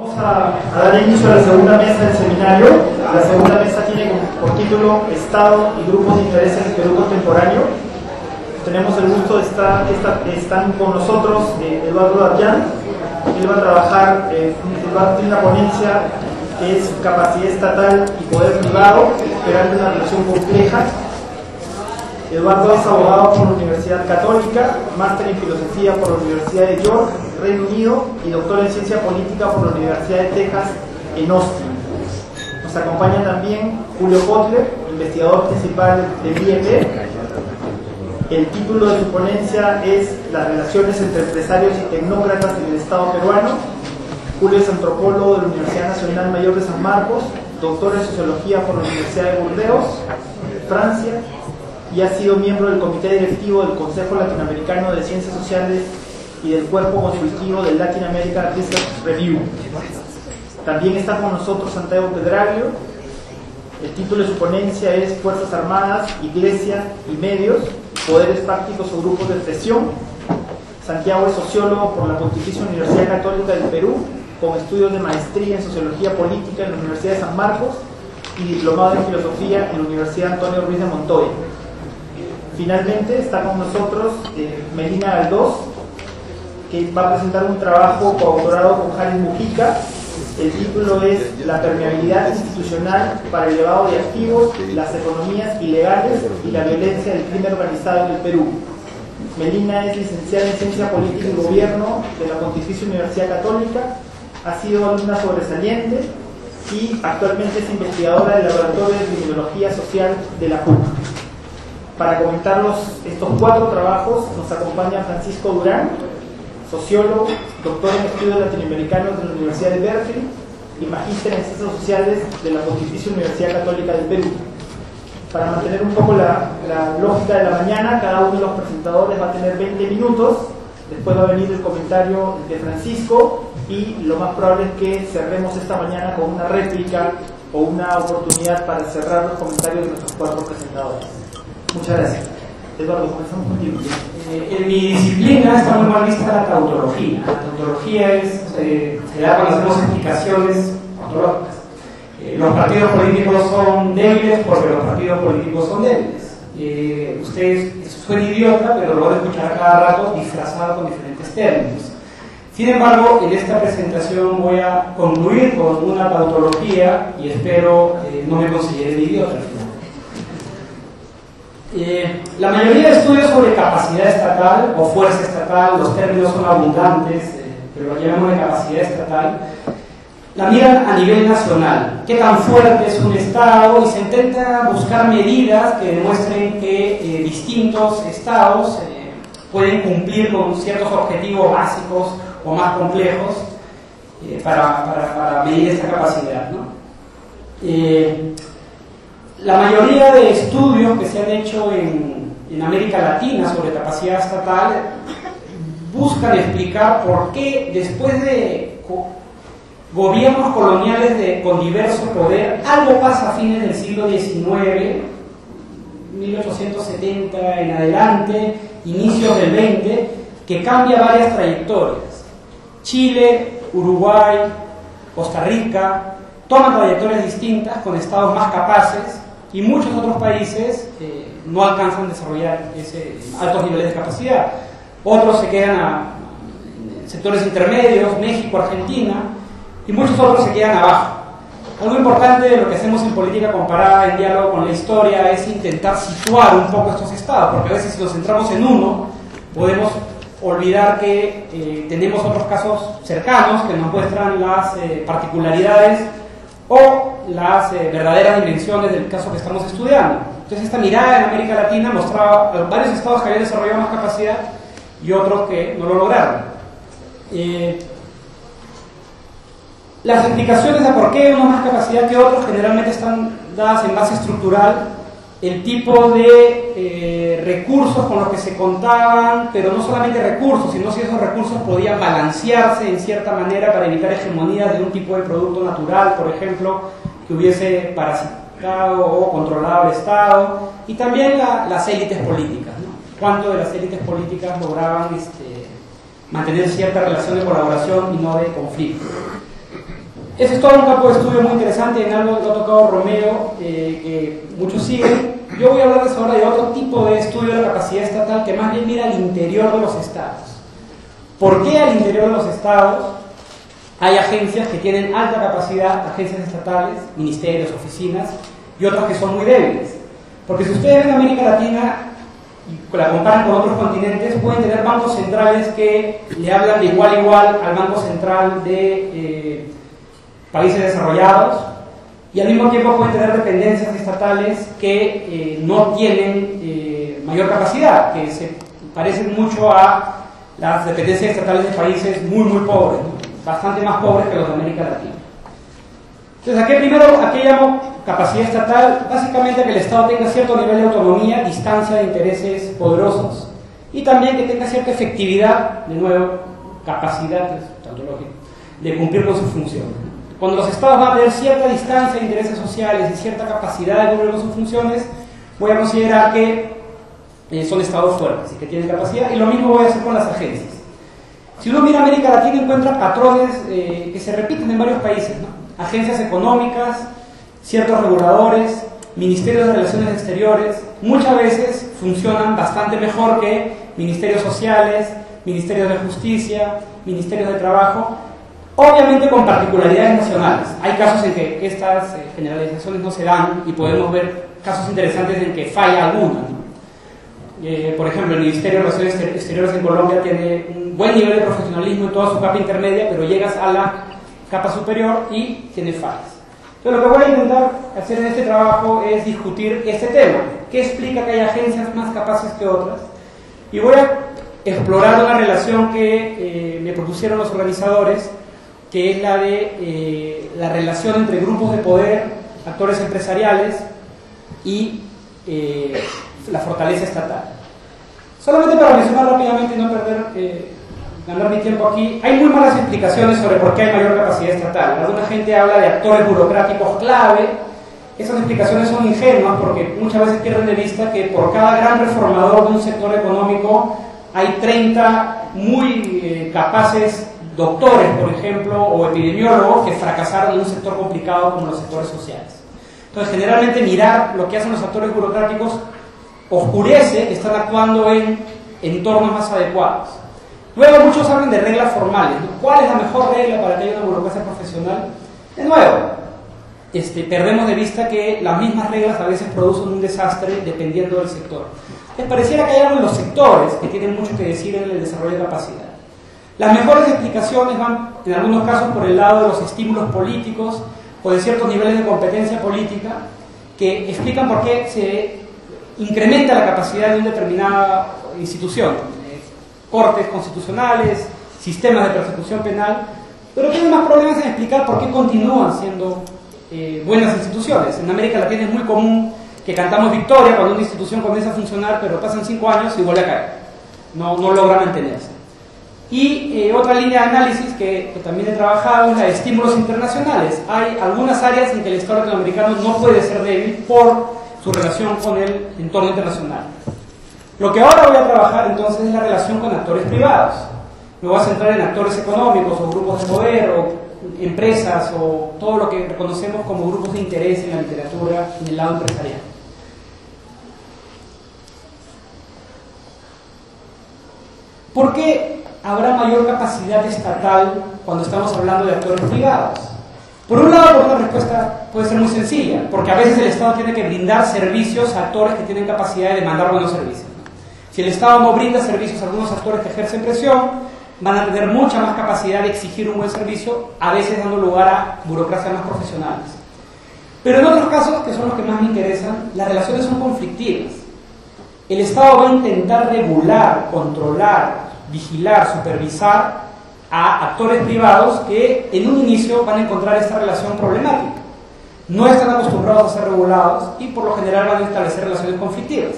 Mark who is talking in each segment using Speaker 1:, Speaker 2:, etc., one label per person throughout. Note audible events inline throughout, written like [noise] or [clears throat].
Speaker 1: Vamos a, dar inicio a la segunda mesa del seminario. La segunda mesa tiene por título Estado y grupos de interés en Perú contemporáneo. Tenemos el gusto de estar, están con nosotros Eduardo Darllán. Él va a trabajar, eh, en una ponencia que es capacidad estatal y poder privado, esperando una relación compleja Eduardo es abogado por la Universidad Católica, máster en filosofía por la Universidad de York, Reino Unido, y doctor en ciencia política por la Universidad de Texas en Austin. Nos acompaña también Julio Kotler, investigador principal de IEP. El título de su ponencia es Las relaciones entre empresarios y tecnócratas en el Estado peruano. Julio es antropólogo de la Universidad Nacional Mayor de San Marcos, doctor en sociología por la Universidad de Burdeos, Francia, y ha sido miembro del comité directivo del Consejo Latinoamericano de Ciencias Sociales y del cuerpo consultivo del Latin American Research Review. También está con nosotros Santiago Pedraglio. El título de su ponencia es Fuerzas Armadas, Iglesia y Medios, Poderes Prácticos o Grupos de Presión. Santiago es sociólogo por la Pontificia Universidad Católica del Perú, con estudios de maestría en Sociología Política en la Universidad de San Marcos y diplomado en Filosofía en la Universidad Antonio Ruiz de Montoya. Finalmente está con nosotros eh, Melina Aldós, que va a presentar un trabajo coautorado con Jaime Mujica. El título es La permeabilidad institucional para el elevado de activos, las economías ilegales y la violencia del crimen organizado en el Perú. Melina es licenciada en Ciencia Política y Gobierno de la Pontificia Universidad Católica, ha sido alumna sobresaliente y actualmente es investigadora del Laboratorio de Criminología Social de la CUC. Para comentarlos estos cuatro trabajos nos acompaña Francisco Durán, sociólogo, doctor en estudios latinoamericanos de la Universidad de Berkeley y magíster en ciencias sociales de la Pontificia Universidad Católica del Perú. Para mantener un poco la, lógica de la mañana, cada uno de los presentadores va a tener 20 minutos, después va a venir el comentario de Francisco y lo más probable es que cerremos esta mañana con una réplica o una oportunidad para cerrar los comentarios de nuestros cuatro presentadores. Muchas gracias. Eduardo.
Speaker 2: Eh, en mi disciplina está muy mal vista la tautología. La tautología es, eh, se da cuando hacemos explicaciones ontológicas. Eh, los partidos políticos son débiles porque los partidos políticos son débiles. ustedes suena idiota, pero lo van a escuchar cada rato disfrazado con diferentes términos. Sin embargo, en esta presentación voy a concluir con una tautología y espero no me consideren idiota eh, la mayoría de estudios sobre capacidad estatal o fuerza estatal, los términos son abundantes, eh, pero lo llamamos de capacidad estatal, la miran a nivel nacional. ¿Qué tan fuerte es un Estado? Y se intenta buscar medidas que demuestren que eh, distintos Estados pueden cumplir con ciertos objetivos básicos o más complejos para, medir esta capacidad. ¿no? La mayoría de estudios que se han hecho en, América Latina sobre capacidad estatal buscan explicar por qué después de gobiernos coloniales con diverso poder, algo pasa a fines del siglo XIX, 1870 en adelante, inicios del 20, que cambia varias trayectorias. Chile, Uruguay, Costa Rica, toman trayectorias distintas con estados más capaces y muchos otros países eh, no alcanzan a desarrollar ese, altos niveles de capacidad. Otros se quedan a, sectores intermedios, México, Argentina, y muchos otros se quedan abajo. Algo importante de lo que hacemos en política comparada, en diálogo con la historia, es intentar situar un poco estos estados, porque a veces si nos centramos en uno, podemos olvidar que eh, tenemos otros casos cercanos que nos muestran las eh, particularidades o las eh, verdaderas dimensiones del caso que estamos estudiando. Entonces esta mirada en América Latina mostraba varios estados que habían desarrollado más capacidad y otros que no lo lograron. Eh, las explicaciones de por qué uno más capacidad que otros generalmente están dadas en base estructural el tipo de eh, recursos con los que se contaban, pero no solamente recursos, sino si esos recursos podían balancearse en cierta manera para evitar hegemonías de un tipo de producto natural, por ejemplo, que hubiese parasitado o controlado el Estado, y también las élites políticas, ¿no? cuánto de las élites políticas lograban este, mantener cierta relación de colaboración y no de conflicto. Ese es todo un campo de estudio muy interesante, en algo que ha tocado Romeo, eh, que muchos siguen. Yo voy a hablarles ahora de otro tipo de estudio de capacidad estatal que más bien mira al interior de los estados. ¿Por qué al interior de los estados hay agencias que tienen alta capacidad, agencias estatales, ministerios, oficinas, y otras que son muy débiles? Porque si ustedes ven América Latina y la comparan con otros continentes, pueden tener bancos centrales que le hablan de igual a igual al Banco Central de eh, países desarrollados, y al mismo tiempo pueden tener dependencias estatales que eh, no tienen eh, mayor capacidad, que se parecen mucho a las dependencias estatales de países muy, muy pobres, bastante más pobres que los de América Latina. Entonces, ¿a qué primero, a qué llamo capacidad estatal? Básicamente que el Estado tenga cierto nivel de autonomía, distancia de intereses poderosos, y también que tenga cierta efectividad, de nuevo, capacidad, tanto lógico, de cumplir con sus funciones. Cuando los estados van a tener cierta distancia de intereses sociales y cierta capacidad de cumplir sus funciones, voy a considerar que eh, son estados fuertes y que tienen capacidad, y lo mismo voy a hacer con las agencias. Si uno mira América Latina encuentra patrones eh, que se repiten en varios países, agencias económicas, ciertos reguladores, ministerios de relaciones exteriores, muchas veces funcionan bastante mejor que ministerios sociales, ministerios de justicia, ministerios de trabajo, Obviamente con particularidades nacionales. Hay casos en que estas eh, generalizaciones no se dan y podemos ver casos interesantes en que falla alguna. Eh, por ejemplo, el Ministerio de Relaciones Exteriores en Colombia tiene un buen nivel de profesionalismo en toda su capa intermedia, pero llegas a la capa superior y tiene fallas. Entonces, lo que voy a intentar hacer en este trabajo es discutir este tema. ¿Qué explica que hay agencias más capaces que otras? Y voy a explorar una relación que eh, me propusieron los organizadores que es la de eh, la relación entre grupos de poder, actores empresariales y eh, la fortaleza estatal. Solamente para mencionar rápidamente y no perder, eh, ganar mi tiempo aquí, hay muy malas explicaciones sobre por qué hay mayor capacidad estatal. Alguna gente habla de actores burocráticos clave, esas explicaciones son ingenuas porque muchas veces pierden de vista que por cada gran reformador de un sector económico hay 30 muy capaces doctores, por ejemplo, o epidemiólogos que fracasaron en un sector complicado como los sectores sociales. Entonces, generalmente mirar lo que hacen los actores burocráticos oscurece que están actuando en entornos más adecuados. Luego muchos hablan de reglas formales. ¿Cuál es la mejor regla para que haya una burocracia profesional? De nuevo, este, perdemos de vista que las mismas reglas a veces producen un desastre dependiendo del sector. Les pareciera que hay algo en los sectores que tienen mucho que decir en el desarrollo de capacidad. Las mejores explicaciones van, en algunos casos, por el lado de los estímulos políticos o de ciertos niveles de competencia política que explican por qué se incrementa la capacidad de una determinada institución. cortes constitucionales, sistemas de persecución penal, pero tienen más problemas en explicar por qué continúan siendo eh, buenas instituciones. En América Latina es muy común que cantamos victoria cuando una institución comienza a funcionar, pero pasan cinco años y vuelve a caer. No, no logra mantenerse. Y eh, otra línea de análisis que, también he trabajado es la de estímulos internacionales. Hay algunas áreas en que el Estado latinoamericano no puede ser débil por su relación con el entorno internacional. Lo que ahora voy a trabajar entonces es la relación con actores privados. Me voy a centrar en actores económicos o grupos de poder o empresas o todo lo que reconocemos como grupos de interés en la literatura en el lado empresarial. ¿Por qué habrá mayor capacidad estatal cuando estamos hablando de actores privados? Por un lado, una respuesta puede ser muy sencilla, porque a veces el Estado tiene que brindar servicios a actores que tienen capacidad de demandar buenos servicios. Si el Estado no brinda servicios a algunos actores que ejercen presión, van a tener mucha más capacidad de exigir un buen servicio, a veces dando lugar a burocracias más profesionales. Pero en otros casos, que son los que más me interesan, las relaciones son conflictivas. El Estado va a intentar regular, controlar, vigilar, supervisar a actores privados que en un inicio van a encontrar esta relación problemática. No están acostumbrados a ser regulados y por lo general van a establecer relaciones conflictivas.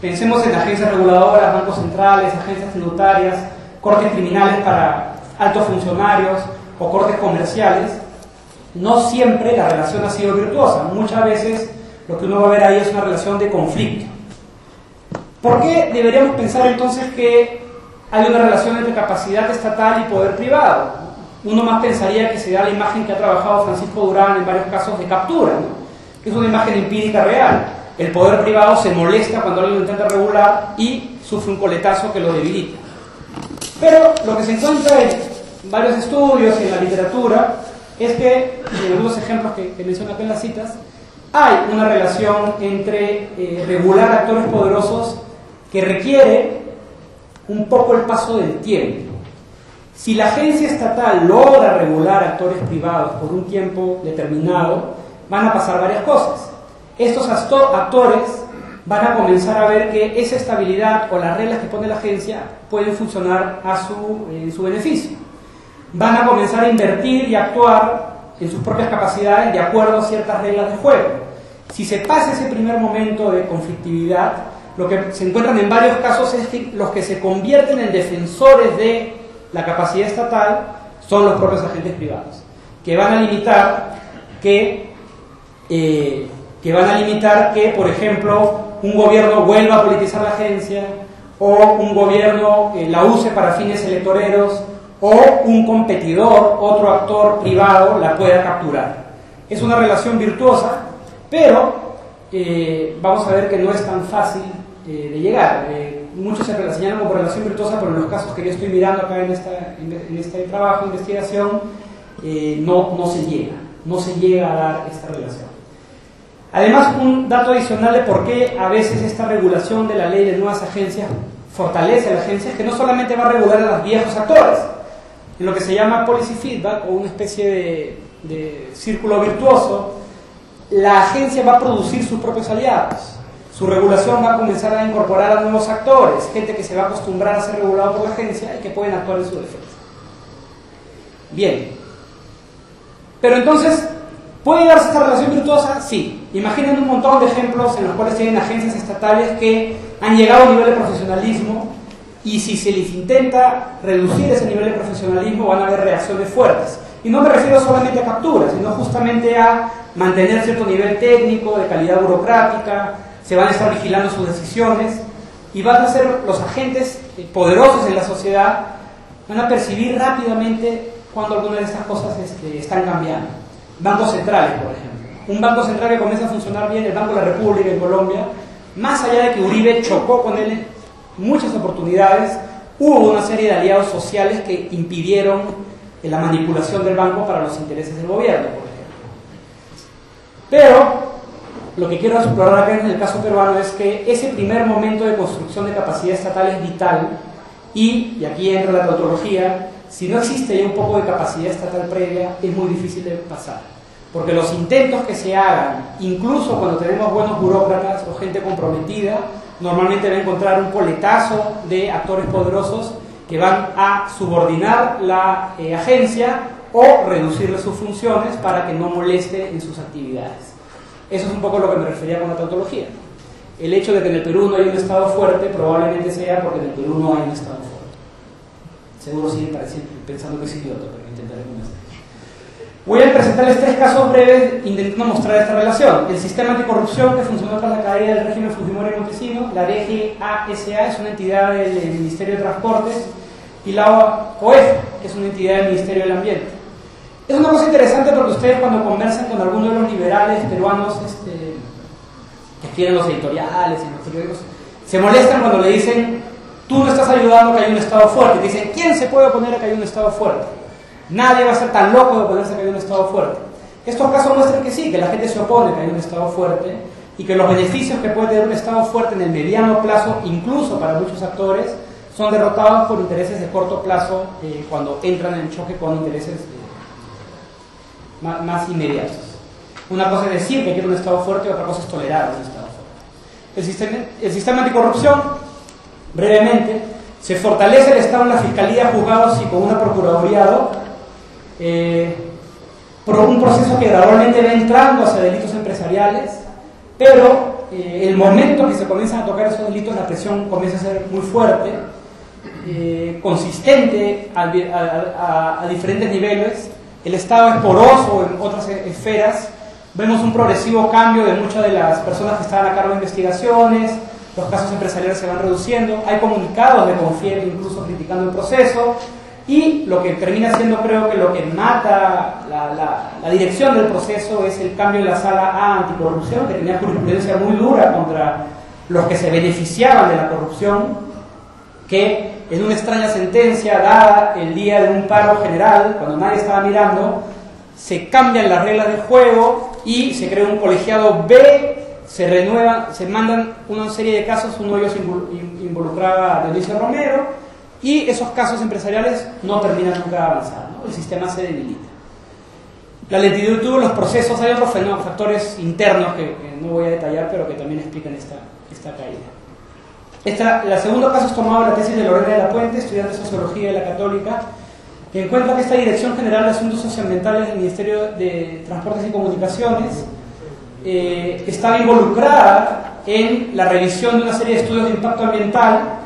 Speaker 2: Pensemos en agencias reguladoras, bancos centrales, agencias tributarias, cortes criminales para altos funcionarios o cortes comerciales. No siempre la relación ha sido virtuosa. Muchas veces lo que uno va a ver ahí es una relación de conflicto. ¿Por qué deberíamos pensar entonces que hay una relación entre capacidad estatal y poder privado. uno más pensaría que se da la imagen que ha trabajado Francisco Durán en varios casos de captura, es una imagen empírica real. El poder privado se molesta cuando alguien lo intenta regular y sufre un coletazo que lo debilita. Pero lo que se encuentra en varios estudios y en la literatura es que, en algunos ejemplos que, que menciono acá en las citas, hay una relación entre eh, regular actores poderosos que requiere un poco el paso del tiempo. Si la agencia estatal logra regular actores privados por un tiempo determinado, van a pasar varias cosas. Estos actores van a comenzar a ver que esa estabilidad o las reglas que pone la agencia pueden funcionar a su, en su beneficio. Van a comenzar a invertir y actuar en sus propias capacidades de acuerdo a ciertas reglas de juego. Si se pasa ese primer momento de conflictividad, lo que se encuentran en varios casos es que los que se convierten en defensores de la capacidad estatal son los propios agentes privados, que van a limitar que, eh, que van a limitar que, por ejemplo, un gobierno vuelva a politizar la agencia o un gobierno eh, la use para fines electoreros o un competidor, otro actor privado, la pueda capturar. Es una relación virtuosa, pero eh, vamos a ver que no es tan fácil eh, de llegar. Eh, muchos se señalan como relación virtuosa, pero en los casos que yo estoy mirando acá en, esta, en este trabajo de investigación, no, no se llega, no se llega a dar esta relación. Además, un dato adicional de por qué a veces esta regulación de la ley de nuevas agencias fortalece a la agencia es que no solamente va a regular a los viejos actores, en lo que se llama policy feedback o una especie de, círculo virtuoso, la agencia va a producir sus propios aliados. Su regulación va a comenzar a incorporar a nuevos actores, gente que se va a acostumbrar a ser regulado por la agencia y que pueden actuar en su defensa. Bien. Pero entonces, ¿puede darse esta relación virtuosa? Sí. Imaginen un montón de ejemplos en los cuales tienen agencias estatales que han llegado a un nivel de profesionalismo y si se les intenta reducir ese nivel de profesionalismo van a haber reacciones fuertes. Y no me refiero solamente a capturas, sino justamente a mantener cierto nivel técnico, de calidad burocrática, se van a estar vigilando sus decisiones y van a ser los agentes poderosos en la sociedad, van a percibir rápidamente cuando alguna de estas cosas este, están cambiando. Bancos centrales, por ejemplo. Un banco central que comienza a funcionar bien, el Banco de la República en Colombia, más allá de que Uribe chocó con él muchas oportunidades, hubo una serie de aliados sociales que impidieron la manipulación del banco para los intereses del gobierno, por ejemplo. Pero lo que quiero explorar acá en el caso peruano es que ese primer momento de construcción de capacidad estatal es vital y, y aquí entra la tautología, si no existe ya un poco de capacidad estatal previa, es muy difícil de pasar. Porque los intentos que se hagan, incluso cuando tenemos buenos burócratas o gente comprometida, normalmente va a encontrar un coletazo de actores poderosos que van a subordinar la eh, agencia o reducirle sus funciones para que no moleste en sus actividades. Eso es un poco lo que me refería con la tautología. El hecho de que en el Perú no hay un Estado fuerte probablemente sea porque en el Perú no hay un Estado fuerte. Seguro siguen pensando que es idiota, pero intentaré con esto. Voy a presentarles tres casos breves intentando mostrar esta relación. El sistema anticorrupción que funcionó tras la caída del régimen Fujimori Montesino, la DGASA es una entidad del Ministerio de Transportes y la OEF, que es una entidad del Ministerio del Ambiente. Es una cosa interesante porque ustedes cuando conversan con algunos de los liberales peruanos este, que escriben los editoriales y los periódicos, se molestan cuando le dicen, tú no estás ayudando a que haya un Estado fuerte. dicen, ¿quién se puede oponer a que haya un Estado fuerte? Nadie va a ser tan loco de oponerse a que haya un Estado fuerte. Estos casos muestran que sí, que la gente se opone a que haya un Estado fuerte y que los beneficios que puede tener un Estado fuerte en el mediano plazo, incluso para muchos actores, son derrotados por intereses de corto plazo eh, cuando entran en choque con intereses más, inmediatos. Una cosa es decir que quiere un Estado fuerte y otra cosa es tolerar un Estado fuerte. El sistema, el sistema anticorrupción, brevemente, se fortalece el Estado en la Fiscalía, juzgados y con una Procuraduría eh, por un proceso que gradualmente va entrando hacia delitos empresariales, pero eh, el momento que se comienzan a tocar esos delitos, la presión comienza a ser muy fuerte, eh, consistente a, diferentes niveles, el Estado es poroso en otras esferas, vemos un progresivo cambio de muchas de las personas que estaban a cargo de investigaciones, los casos empresariales se van reduciendo, hay comunicados de Confier incluso criticando el proceso, Y lo que termina siendo, creo que lo que mata la, dirección del proceso es el cambio de la sala A anticorrupción, que tenía jurisprudencia muy dura contra los que se beneficiaban de la corrupción, que en una extraña sentencia dada el día de un paro general, cuando nadie estaba mirando, se cambian las reglas del juego y se crea un colegiado B, se renuevan, se mandan una serie de casos, uno de ellos involucraba a Dionisio Romero, y esos casos empresariales no terminan nunca de avanzar, el sistema se debilita. La lentitud de los procesos, hay otros factores internos que, no voy a detallar, pero que también explican esta, esta caída. Esta, el segundo caso es tomado la tesis de Lorena de la Puente, estudiante de Sociología de la Católica, que encuentra que esta Dirección General de Asuntos Socioambientales del Ministerio de Transportes y Comunicaciones eh, estaba involucrada en la revisión de una serie de estudios de impacto ambiental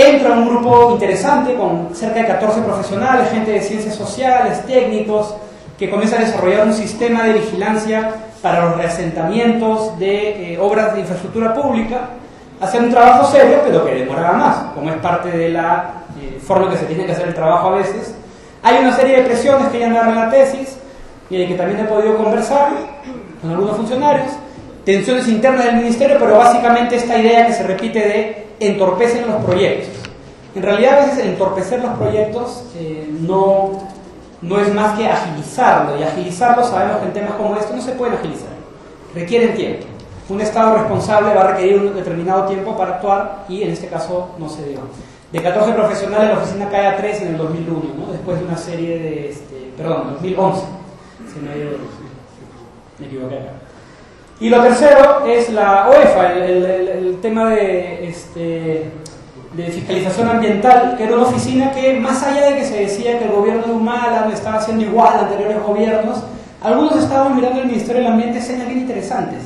Speaker 2: Entra un grupo interesante con cerca de 14 profesionales, gente de ciencias sociales, técnicos, que comienza a desarrollar un sistema de vigilancia para los reasentamientos de eh, obras de infraestructura pública. Hacían un trabajo serio, pero que demoraba más, como es parte de la eh, forma que se tiene que hacer el trabajo a veces. Hay una serie de presiones que ya narran la tesis, y que también he podido conversar con algunos funcionarios, tensiones internas del ministerio, pero básicamente esta idea que se repite de entorpecen los proyectos. En realidad a veces entorpecer los proyectos eh, no, no es más que agilizarlo, y agilizarlo sabemos que en temas como este no se pueden agilizar, requieren tiempo. Un Estado responsable va a requerir un determinado tiempo para actuar y en este caso no se dio. De 14 profesionales la oficina cae a 3 en el 2001, ¿no? después de una serie de, este, perdón, 2011. Se me, me equivoqué acá. Y lo tercero es la OEFA, el, tema de, este, de fiscalización ambiental, que era una oficina que, más allá de que se decía que el gobierno de Humala estaba haciendo igual a anteriores gobiernos, algunos estaban mirando el Ministerio del Ambiente escenas bien interesantes,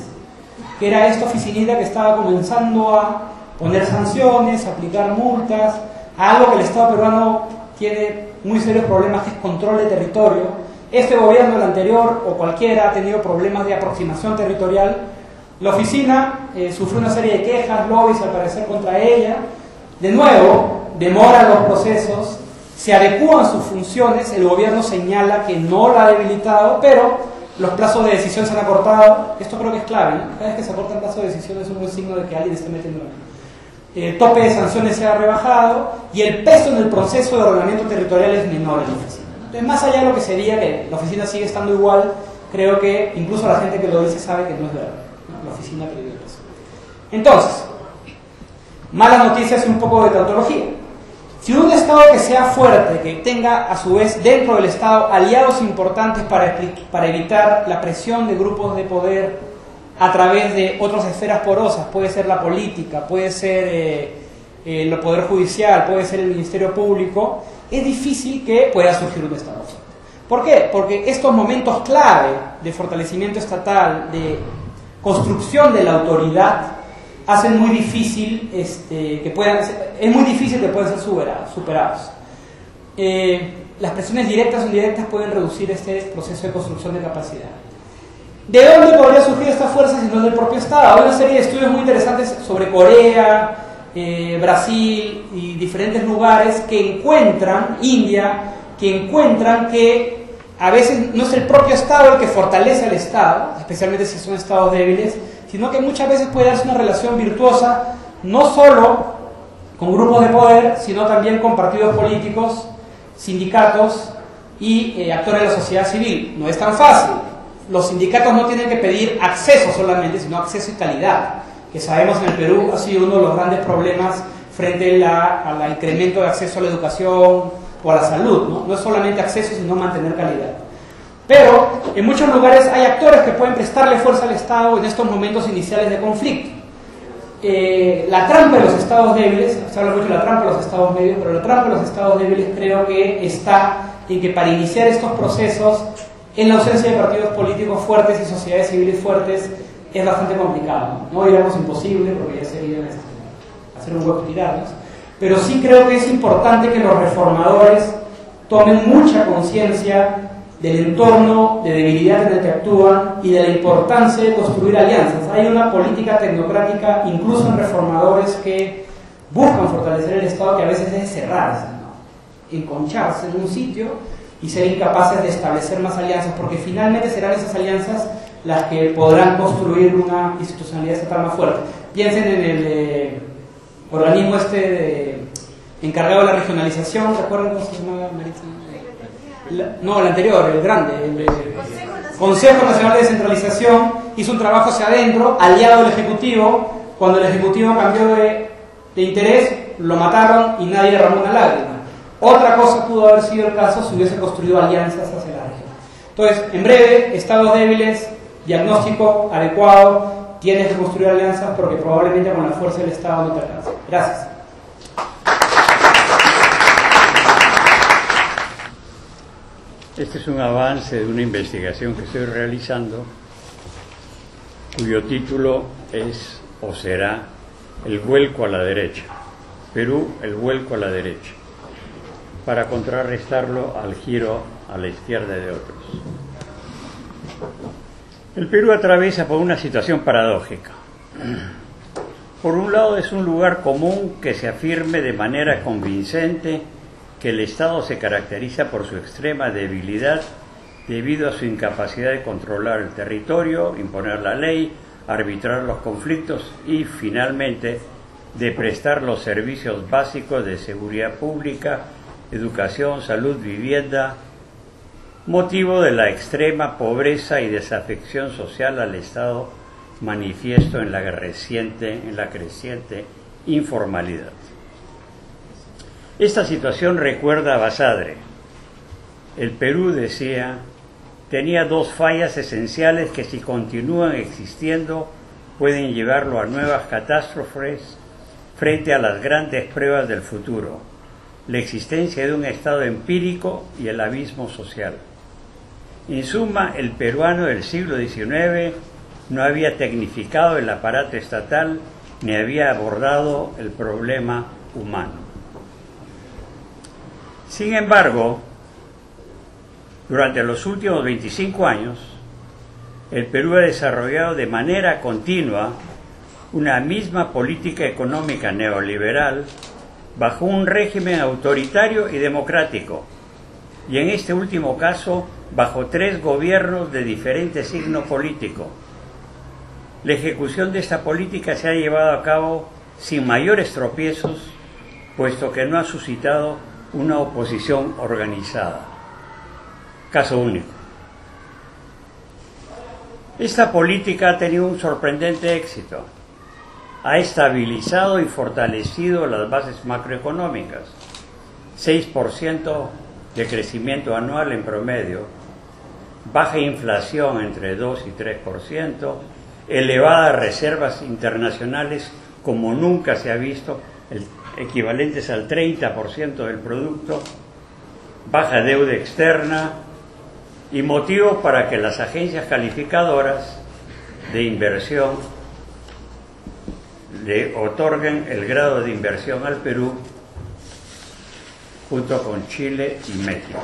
Speaker 2: era esta oficinita que estaba comenzando a poner sanciones, aplicar multas, a algo que el Estado peruano tiene muy serios problemas, que control de territorio, este gobierno, el anterior o cualquiera, ha tenido problemas de aproximación territorial. La oficina eh, sufrió una serie de quejas, lobbies al parecer contra ella. De nuevo, demora los procesos, se adecúan sus funciones, el gobierno señala que no la ha debilitado, pero los plazos de decisión se han acortado. Esto creo que es clave, cada vez que se acorta el plazo de decisión es un buen signo de que alguien está metiendo el tope de sanciones se ha rebajado y el peso en el proceso de ordenamiento territorial es menor en la oficina. Entonces, más allá de lo que sería que la oficina sigue estando igual, creo que incluso la gente que lo dice sabe que no es verdad. La oficina perdió el peso. Entonces, malas noticias y un poco de tautología. Si un Estado que sea fuerte, que tenga a su vez dentro del Estado aliados importantes para, para evitar la presión de grupos de poder a través de otras esferas porosas, puede ser la política, puede ser eh, eh, el Poder Judicial, puede ser el Ministerio Público, es difícil que pueda surgir un Estado fuerte. ¿Por qué? Porque estos momentos clave de fortalecimiento estatal, de construcción de la autoridad, hacen muy difícil este, que puedan es muy difícil que puedan ser superados. Eh, las presiones directas o indirectas pueden reducir este proceso de construcción de capacidad. ¿De dónde podría surgir esta fuerza si no del propio Estado? Hay una serie de estudios muy interesantes sobre Corea, eh, Brasil y diferentes lugares que encuentran, India, que encuentran que a veces no es el propio Estado el que fortalece al Estado, especialmente si son estados débiles, sino que muchas veces puede darse una relación virtuosa, no solo con grupos de poder, sino también con partidos políticos, sindicatos y eh, actores de la sociedad civil. No es tan fácil. Los sindicatos no tienen que pedir acceso solamente, sino acceso y calidad que sabemos en el Perú ha sido uno de los grandes problemas frente al incremento de acceso a la educación o a la salud. ¿no? no es solamente acceso, sino mantener calidad. Pero en muchos lugares hay actores que pueden prestarle fuerza al Estado en estos momentos iniciales de conflicto. Eh, la trampa de los estados débiles, se habla mucho de la trampa de los estados medios, pero la trampa de los estados débiles creo que está en que para iniciar estos procesos, en la ausencia de partidos políticos fuertes y sociedades civiles fuertes, es bastante complicado. No digamos imposible, porque ya sería este, hacer un hueco tirarnos, pero sí creo que es importante que los reformadores tomen mucha conciencia del entorno de debilidad en el que actúan y de la importancia de construir alianzas. Hay una política tecnocrática, incluso en reformadores, que buscan fortalecer el Estado, que a veces es cerrarse. enconcharse en un sitio y ser incapaces de establecer más alianzas, porque finalmente serán esas alianzas las que podrán construir una institucionalidad estatal más fuerte. Piensen en el eh, organismo este encargado de la regionalización, ¿recuerdan cómo se llamaba no, el anterior, el grande, el, Consejo Nacional de Descentralización hizo un trabajo hacia adentro, aliado del Ejecutivo, cuando el Ejecutivo cambió de, de interés, lo mataron y nadie derramó una lágrima. Otra cosa pudo haber sido el caso si hubiese construido alianzas hacia la región. Entonces, en breve, estados débiles, diagnóstico adecuado, tienes que construir alianzas porque probablemente con la fuerza del Estado no te alcanza. Gracias.
Speaker 3: Este es un avance de una investigación que estoy realizando cuyo título es o será El vuelco a la derecha. Perú, el vuelco a la derecha, para contrarrestarlo al giro a la izquierda de otros. El Perú atraviesa por una situación paradójica. Por un lado es un lugar común que se afirme de manera convincente que el Estado se caracteriza por su extrema debilidad debido a su incapacidad de controlar el territorio, imponer la ley, arbitrar los conflictos y, finalmente, de prestar los servicios básicos de seguridad pública, educación, salud, vivienda, motivo de la extrema pobreza y desafección social al Estado manifiesto en la reciente, en la creciente informalidad. Esta situación recuerda a Basadre. El Perú, decía, tenía dos fallas esenciales que si continúan existiendo pueden llevarlo a nuevas catástrofes frente a las grandes pruebas del futuro, la existencia de un Estado empírico y el abismo social. En suma, el peruano del siglo XIX no había tecnificado el aparato estatal ni había abordado el problema humano. Sin embargo, durante los últimos 25 años, el Perú ha desarrollado de manera continua una misma política económica neoliberal bajo un régimen autoritario y democrático, y en este último caso bajo tres gobiernos de diferente signo político. La ejecución de esta política se ha llevado a cabo sin mayores tropiezos, puesto que no ha suscitado una oposición organizada. Caso único. Esta política ha tenido un sorprendente éxito. Ha estabilizado y fortalecido las bases macroeconómicas. 6% de crecimiento anual en promedio, baja inflación entre 2 y 3%, elevadas reservas internacionales como nunca se ha visto, el equivalentes al 30% del producto, baja deuda externa y motivo para que las agencias calificadoras de inversión le otorguen el grado de inversión al Perú junto con Chile y México.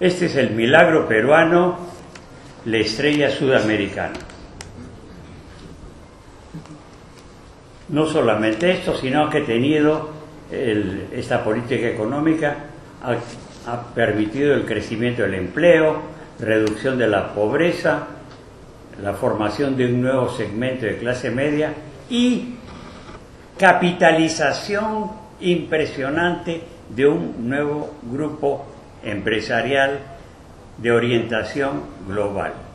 Speaker 3: Este es el milagro peruano, la estrella sudamericana. No solamente esto, sino que ha tenido esta política económica, ha, permitido el crecimiento del empleo, reducción de la pobreza, la formación de un nuevo segmento de clase media y capitalización impresionante de un nuevo grupo empresarial de orientación global.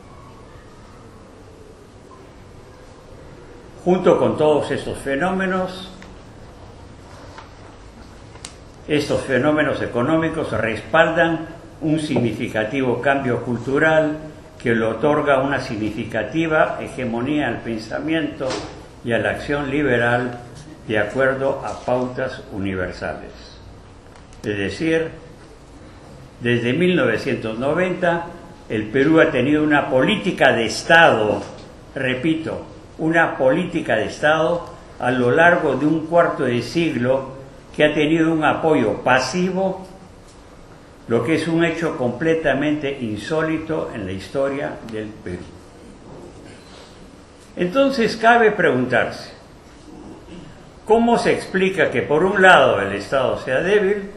Speaker 3: Junto con todos estos fenómenos, estos fenómenos económicos respaldan un significativo cambio cultural que le otorga una significativa hegemonía al pensamiento y a la acción liberal de acuerdo a pautas universales. Es decir, desde 1990 el Perú ha tenido una política de Estado, repito, una política de Estado a lo largo de un cuarto de siglo que ha tenido un apoyo pasivo, lo que es un hecho completamente insólito en la historia del Perú. Entonces cabe preguntarse, ¿Cómo se explica que por un lado el Estado sea débil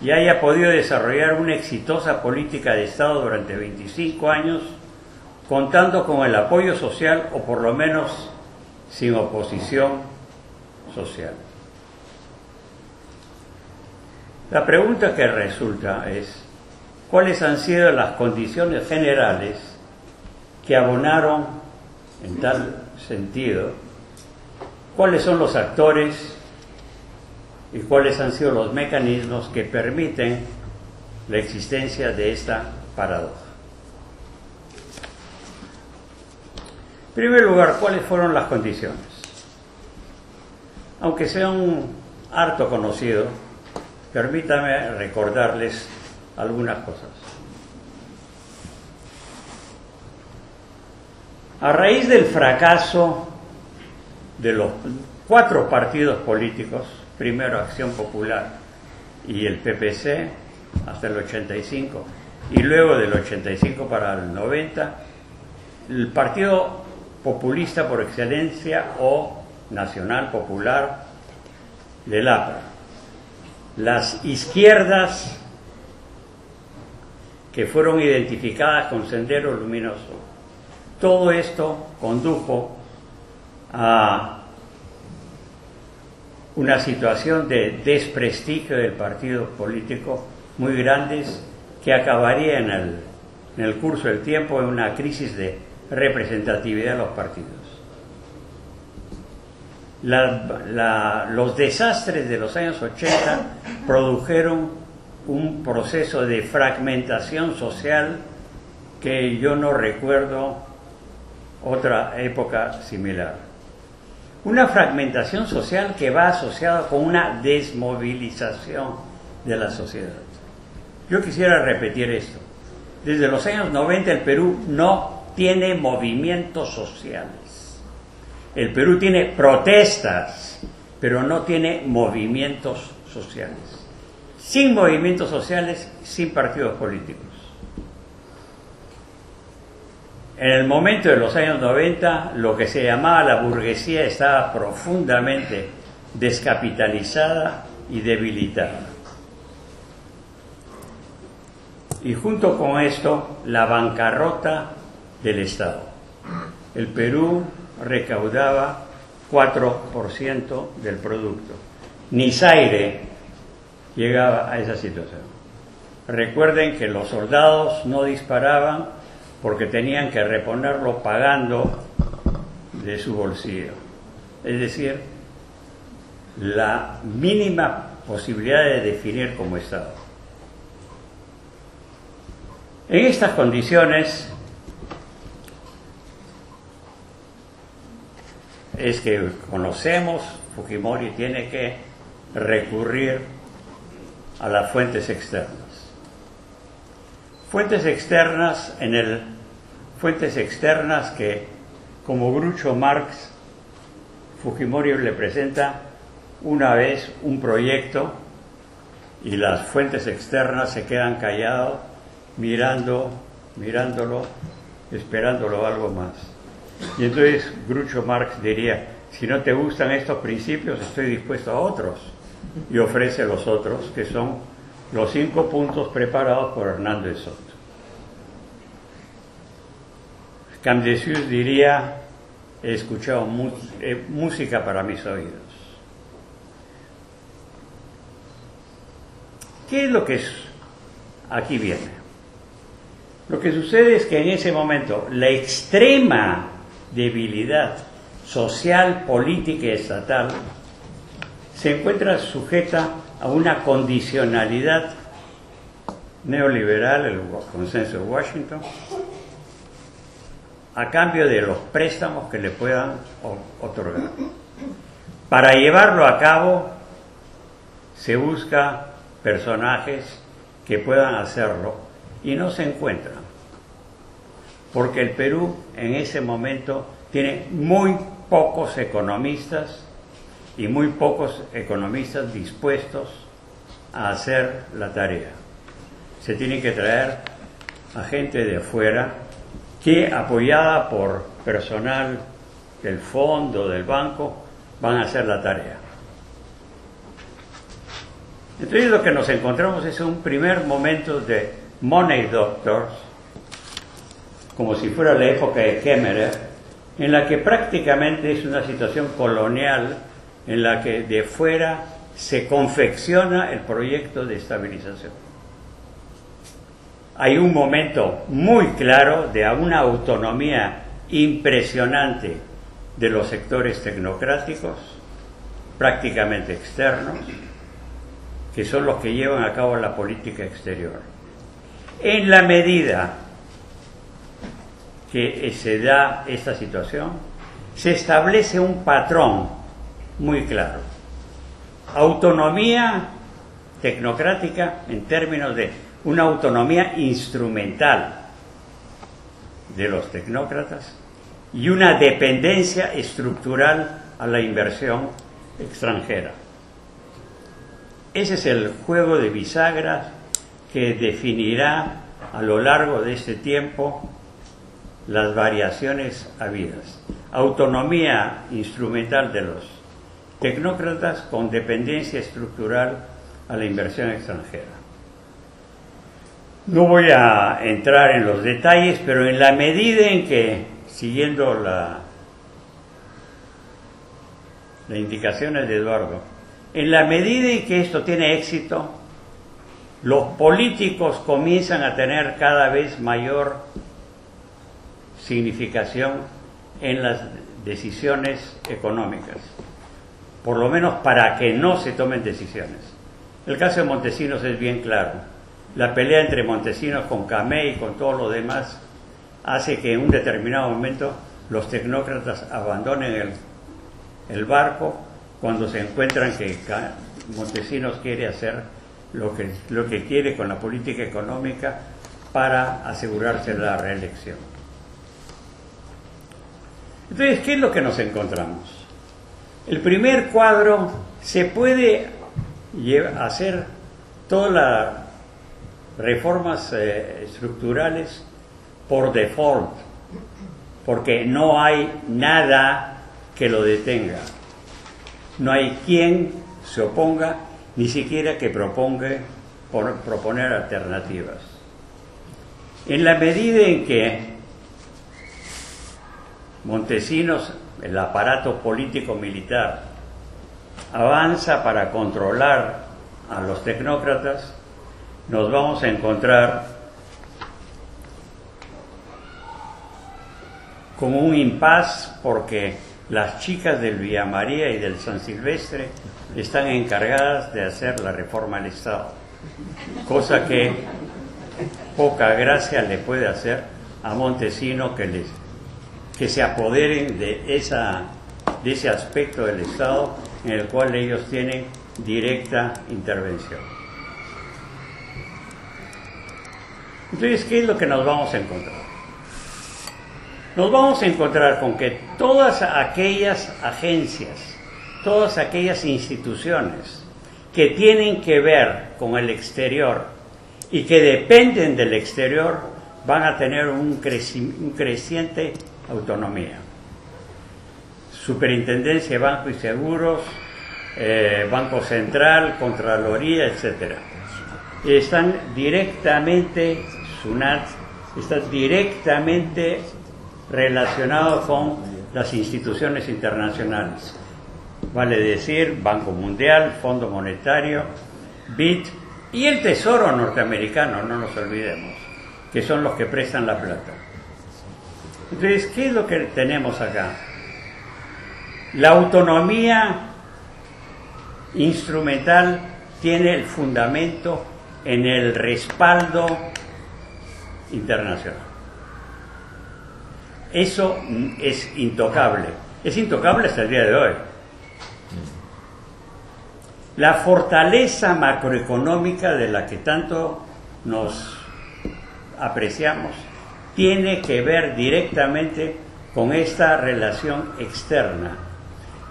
Speaker 3: y haya podido desarrollar una exitosa política de Estado durante 25 años, contando con el apoyo social o por lo menos sin oposición social? La pregunta que resulta es, ¿cuáles han sido las condiciones generales que abonaron en tal sentido? ¿Cuáles son los actores y cuáles han sido los mecanismos que permiten la existencia de esta paradoja? En primer lugar, ¿cuáles fueron las condiciones? Aunque sea un harto conocido, Permítame recordarles algunas cosas. A raíz del fracaso de los cuatro partidos políticos, primero Acción Popular y el PPC hasta el 85 y luego del 85 para el 90, el Partido Populista por excelencia o Nacional Popular del APRA las izquierdas que fueron identificadas con Sendero Luminoso. Todo esto condujo a una situación de desprestigio del partido político muy grandes que acabaría en el, en el curso del tiempo en una crisis de representatividad de los partidos los desastres de los años 80 produjeron un proceso de fragmentación social que yo no recuerdo otra época similar. Una fragmentación social que va asociada con una desmovilización de la sociedad. Yo quisiera repetir esto. Desde los años 90 el Perú no tiene movimientos sociales el Perú tiene protestas, pero no tiene movimientos sociales. Sin movimientos sociales, sin partidos políticos. En el momento de los años 90, lo que se llamaba la burguesía estaba profundamente descapitalizada y debilitada. Y junto con esto, la bancarrota del Estado. El Perú recaudaba 4% del producto. Ni Zaire llegaba a esa situación. Recuerden que los soldados no disparaban porque tenían que reponerlo pagando de su bolsillo. Es decir, la mínima posibilidad de definir como Estado. En estas condiciones, es que conocemos, Fujimori tiene que recurrir a las fuentes externas. Fuentes externas en el fuentes externas que como Grucho Marx Fujimori le presenta una vez un proyecto y las fuentes externas se quedan callados mirando, mirándolo, esperándolo algo más. Y entonces Grucho Marx diría, si no te gustan estos principios, estoy dispuesto a otros. Y ofrece los otros, que son los cinco puntos preparados por Hernández Soto. Camdesius diría, he escuchado eh, música para mis oídos. ¿Qué es lo que es? Aquí viene. Lo que sucede es que en ese momento la extrema debilidad social, política y estatal, se encuentra sujeta a una condicionalidad neoliberal, el consenso de Washington, a cambio de los préstamos que le puedan otorgar. Para llevarlo a cabo se busca personajes que puedan hacerlo y no se encuentran porque el Perú en ese momento tiene muy pocos economistas y muy pocos economistas dispuestos a hacer la tarea. Se tiene que traer a gente de afuera que apoyada por personal del fondo, del banco, van a hacer la tarea. Entonces lo que nos encontramos es un primer momento de money doctors, como si fuera la época de Kemmerer, en la que prácticamente es una situación colonial en la que de fuera se confecciona el proyecto de estabilización. Hay un momento muy claro de una autonomía impresionante de los sectores tecnocráticos, prácticamente externos, que son los que llevan a cabo la política exterior. En la medida que se da esta situación, se establece un patrón muy claro. Autonomía tecnocrática en términos de una autonomía instrumental de los tecnócratas y una dependencia estructural a la inversión extranjera. Ese es el juego de bisagras que definirá a lo largo de este tiempo las variaciones habidas. Autonomía instrumental de los tecnócratas con dependencia estructural a la inversión extranjera. No voy a entrar en los detalles, pero en la medida en que, siguiendo la, las indicaciones de Eduardo, en la medida en que esto tiene éxito, los políticos comienzan a tener cada vez mayor significación en las decisiones económicas, por lo menos para que no se tomen decisiones. El caso de Montesinos es bien claro. La pelea entre Montesinos con Camé y con todo lo demás hace que en un determinado momento los tecnócratas abandonen el, el barco cuando se encuentran que Montesinos quiere hacer lo que, lo que quiere con la política económica para asegurarse la reelección. Entonces, ¿qué es lo que nos encontramos? El primer cuadro se puede hacer todas las reformas eh, estructurales por default, porque no hay nada que lo detenga no hay quien se oponga, ni siquiera que proponga proponer alternativas. En la medida en que Montesinos, el aparato político-militar, avanza para controlar a los tecnócratas, nos vamos a encontrar con un impas porque las chicas del Villa María y del San Silvestre están encargadas de hacer la reforma al Estado, cosa que poca gracia le puede hacer a Montesino que, les, que se apoderen de, esa, de ese aspecto del Estado en el cual ellos tienen directa intervención. Entonces, ¿qué es lo que nos vamos a encontrar? nos vamos a encontrar con que todas aquellas agencias, todas aquellas instituciones que tienen que ver con el exterior y que dependen del exterior van a tener un, creciente autonomía. Superintendencia de Banco y Seguros, eh, Banco Central, Contraloría, etc. Están directamente, SUNAT, están directamente relacionado con las instituciones internacionales. Vale decir, Banco Mundial, Fondo Monetario, BIT y el Tesoro norteamericano, no nos olvidemos, que son los que prestan la plata. Entonces, ¿qué es lo que tenemos acá? La autonomía instrumental tiene el fundamento en el respaldo internacional. Eso es intocable. Es intocable hasta el día de hoy. La fortaleza macroeconómica de la que tanto nos apreciamos tiene que ver directamente con esta relación externa.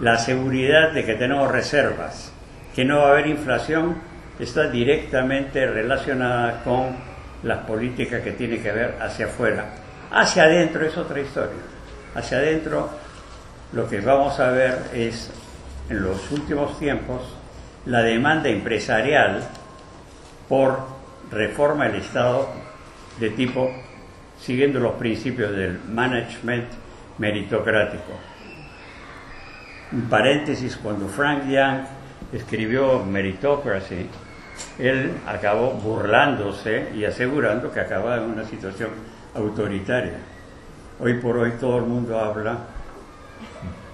Speaker 3: La seguridad de que tenemos reservas, que no va a haber inflación, está directamente relacionada con las políticas que tiene que ver hacia afuera. Hacia adentro es otra historia. Hacia adentro lo que vamos a ver es en los últimos tiempos la demanda empresarial por reforma del Estado de tipo siguiendo los principios del management meritocrático. En paréntesis, cuando Frank Young escribió Meritocracy, él acabó burlándose y asegurando que acababa en una situación autoritaria. Hoy por hoy todo el mundo habla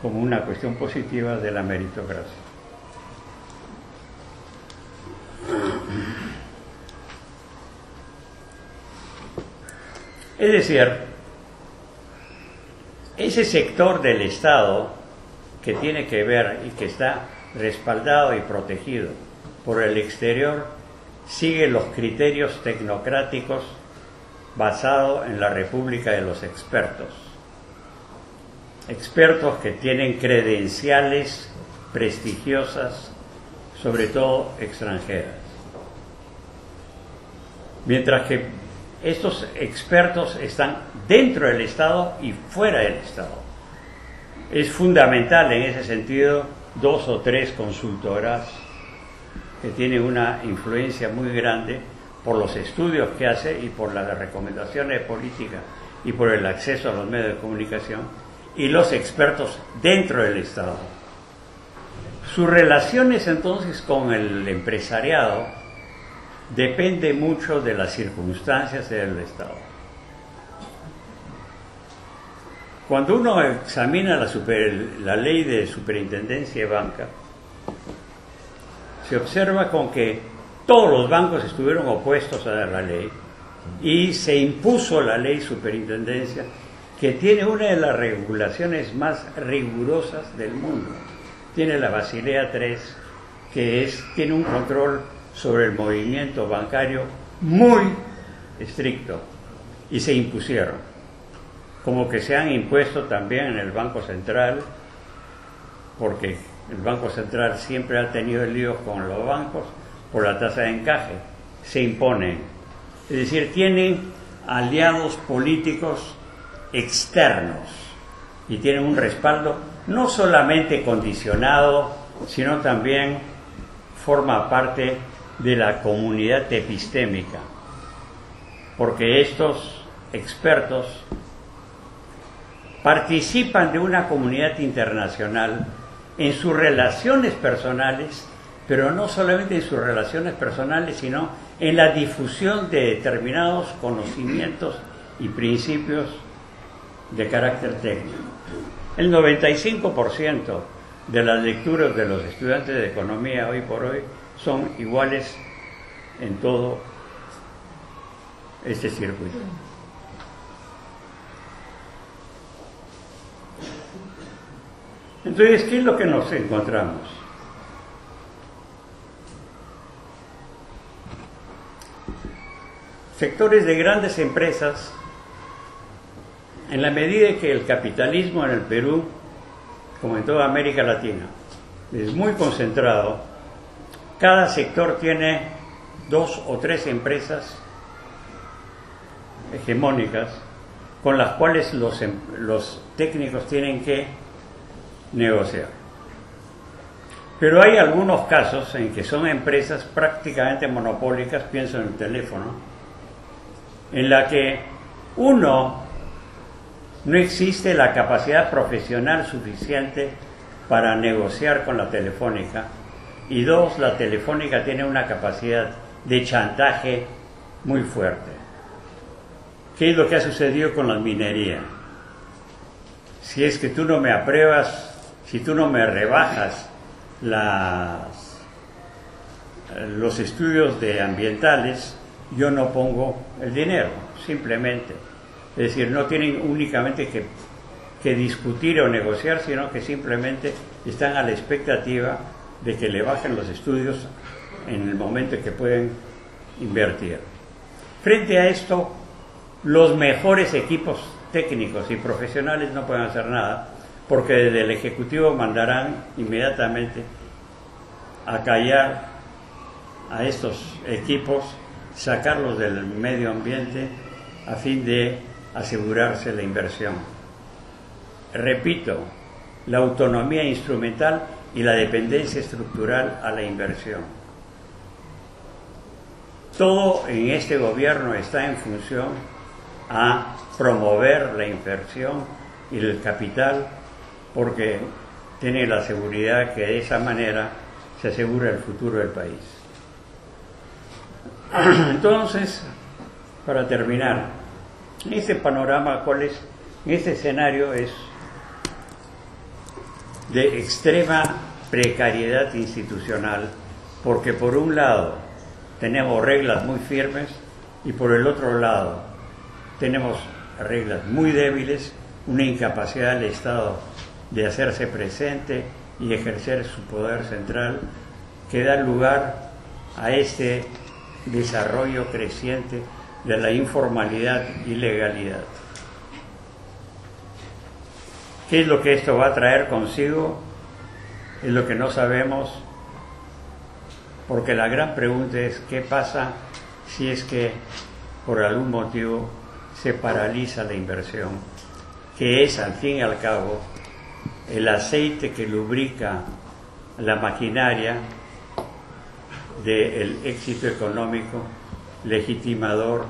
Speaker 3: como una cuestión positiva de la meritocracia. Es decir, ese sector del Estado que tiene que ver y que está respaldado y protegido por el exterior sigue los criterios tecnocráticos basados en la República de los Expertos. Expertos que tienen credenciales prestigiosas, sobre todo extranjeras. Mientras que estos expertos están dentro del Estado y fuera del Estado. Es fundamental en ese sentido dos o tres consultoras que tienen una influencia muy grande por los estudios que hace y por las recomendaciones políticas y por el acceso a los medios de comunicación y los expertos dentro del Estado. Sus relaciones entonces con el empresariado depende mucho de las circunstancias del Estado. Cuando uno examina la, ley de superintendencia de banca, se observa con que todos los bancos estuvieron opuestos a la ley y se impuso la ley superintendencia que tiene una de las regulaciones más rigurosas del mundo. Tiene la Basilea III, que es, tiene un control sobre el movimiento bancario muy estricto y se impusieron, como que se han impuesto también en el Banco Central, porque el Banco Central siempre ha tenido líos con los bancos por la tasa de encaje, se imponen. Es decir, tienen aliados políticos externos y tienen un respaldo no solamente condicionado, sino también forma parte de la comunidad epistémica, porque estos expertos participan de una comunidad internacional en sus relaciones personales, pero no solamente en sus relaciones personales, sino en la difusión de determinados conocimientos y principios de carácter técnico. El 95% de las lecturas de los estudiantes de economía hoy por hoy son iguales en todo este circuito. Entonces, ¿qué es lo que nos encontramos? Sectores de grandes empresas, en la medida que el capitalismo en el Perú, como en toda América Latina, es muy concentrado, cada sector tiene dos o tres empresas hegemónicas con las cuales los, em, los técnicos tienen que negociar. Pero hay algunos casos en que son empresas prácticamente monopólicas, pienso en el teléfono, en la que uno no existe la capacidad profesional suficiente para negociar con la telefónica y dos, la telefónica tiene una capacidad de chantaje muy fuerte. ¿Qué es lo que ha sucedido con la minería? Si es que tú no me apruebas, si tú no me rebajas las, los estudios de ambientales, yo no pongo el dinero, simplemente. Es decir, no tienen únicamente que, que discutir o negociar, sino que simplemente están a la expectativa de que le bajen los estudios en el momento en que pueden invertir. Frente a esto, los mejores equipos técnicos y profesionales no pueden hacer nada porque desde el Ejecutivo mandarán inmediatamente a callar a estos equipos, sacarlos del medio ambiente a fin de asegurarse la inversión. Repito, la autonomía instrumental y la dependencia estructural a la inversión. Todo en este gobierno está en función a promover la inversión y el capital porque tiene la seguridad que de esa manera se asegura el futuro del país. [clears throat] Entonces, para terminar, en este panorama, ¿cuál es? En este escenario es de extrema precariedad institucional, porque por un lado tenemos reglas muy firmes y por el otro lado tenemos reglas muy débiles, una incapacidad del Estado de hacerse presente y ejercer su poder central que da lugar a este desarrollo creciente de la informalidad y legalidad. ¿Qué es lo que esto va a traer consigo? Es lo que no sabemos, porque la gran pregunta es qué pasa si es que por algún motivo se paraliza la inversión, que es al fin y al cabo el aceite que lubrica la maquinaria del éxito económico legitimador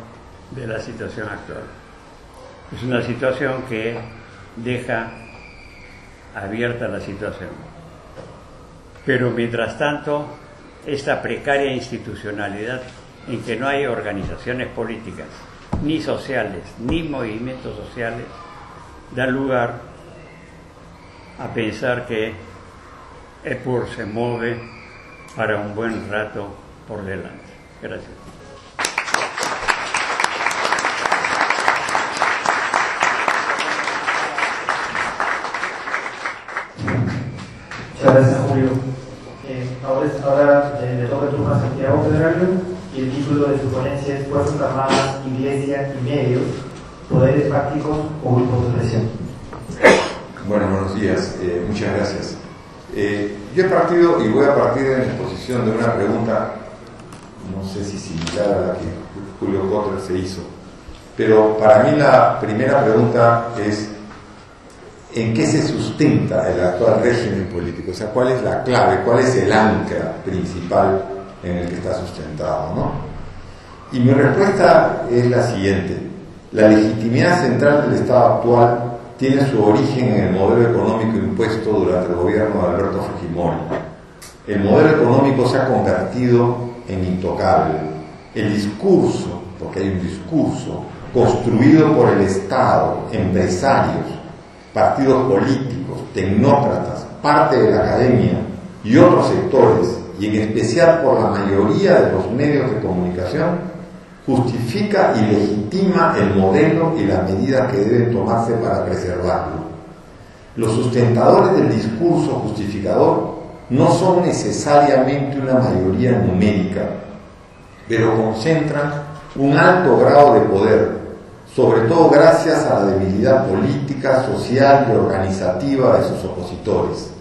Speaker 3: de la situación actual. Es una situación que deja abierta la situación. Pero mientras tanto, esta precaria institucionalidad en que no hay organizaciones políticas, ni sociales, ni movimientos sociales, da lugar a pensar que EPUR se mueve para un buen rato por delante. Gracias.
Speaker 1: Muchas gracias, Julio. Eh, ahora, ahora eh, le toca el turno a Santiago Pedralio y el título de su ponencia es Fuerzas Armadas, Iglesia y Medios, Poderes Fácticos o Grupos de Presión.
Speaker 4: Bueno, buenos días. Eh, muchas gracias. Eh, yo he partido y voy a partir en exposición de una pregunta, no sé si similar a la que Julio Cotter se hizo, pero para mí la primera pregunta es en qué se sustenta el actual régimen político, o sea, cuál es la clave, cuál es el ancla principal en el que está sustentado, ¿no? Y mi respuesta es la siguiente, la legitimidad central del Estado actual tiene su origen en el modelo económico impuesto durante el gobierno de Alberto Fujimori. El modelo económico se ha convertido en intocable. El discurso, porque hay un discurso, construido por el Estado, empresarios, partidos políticos, tecnócratas, parte de la academia y otros sectores, y en especial por la mayoría de los medios de comunicación, justifica y legitima el modelo y las medidas que deben tomarse para preservarlo. Los sustentadores del discurso justificador no son necesariamente una mayoría numérica, pero concentran un alto grado de poder, sobre todo gracias a la debilidad política, social y organizativa de sus opositores.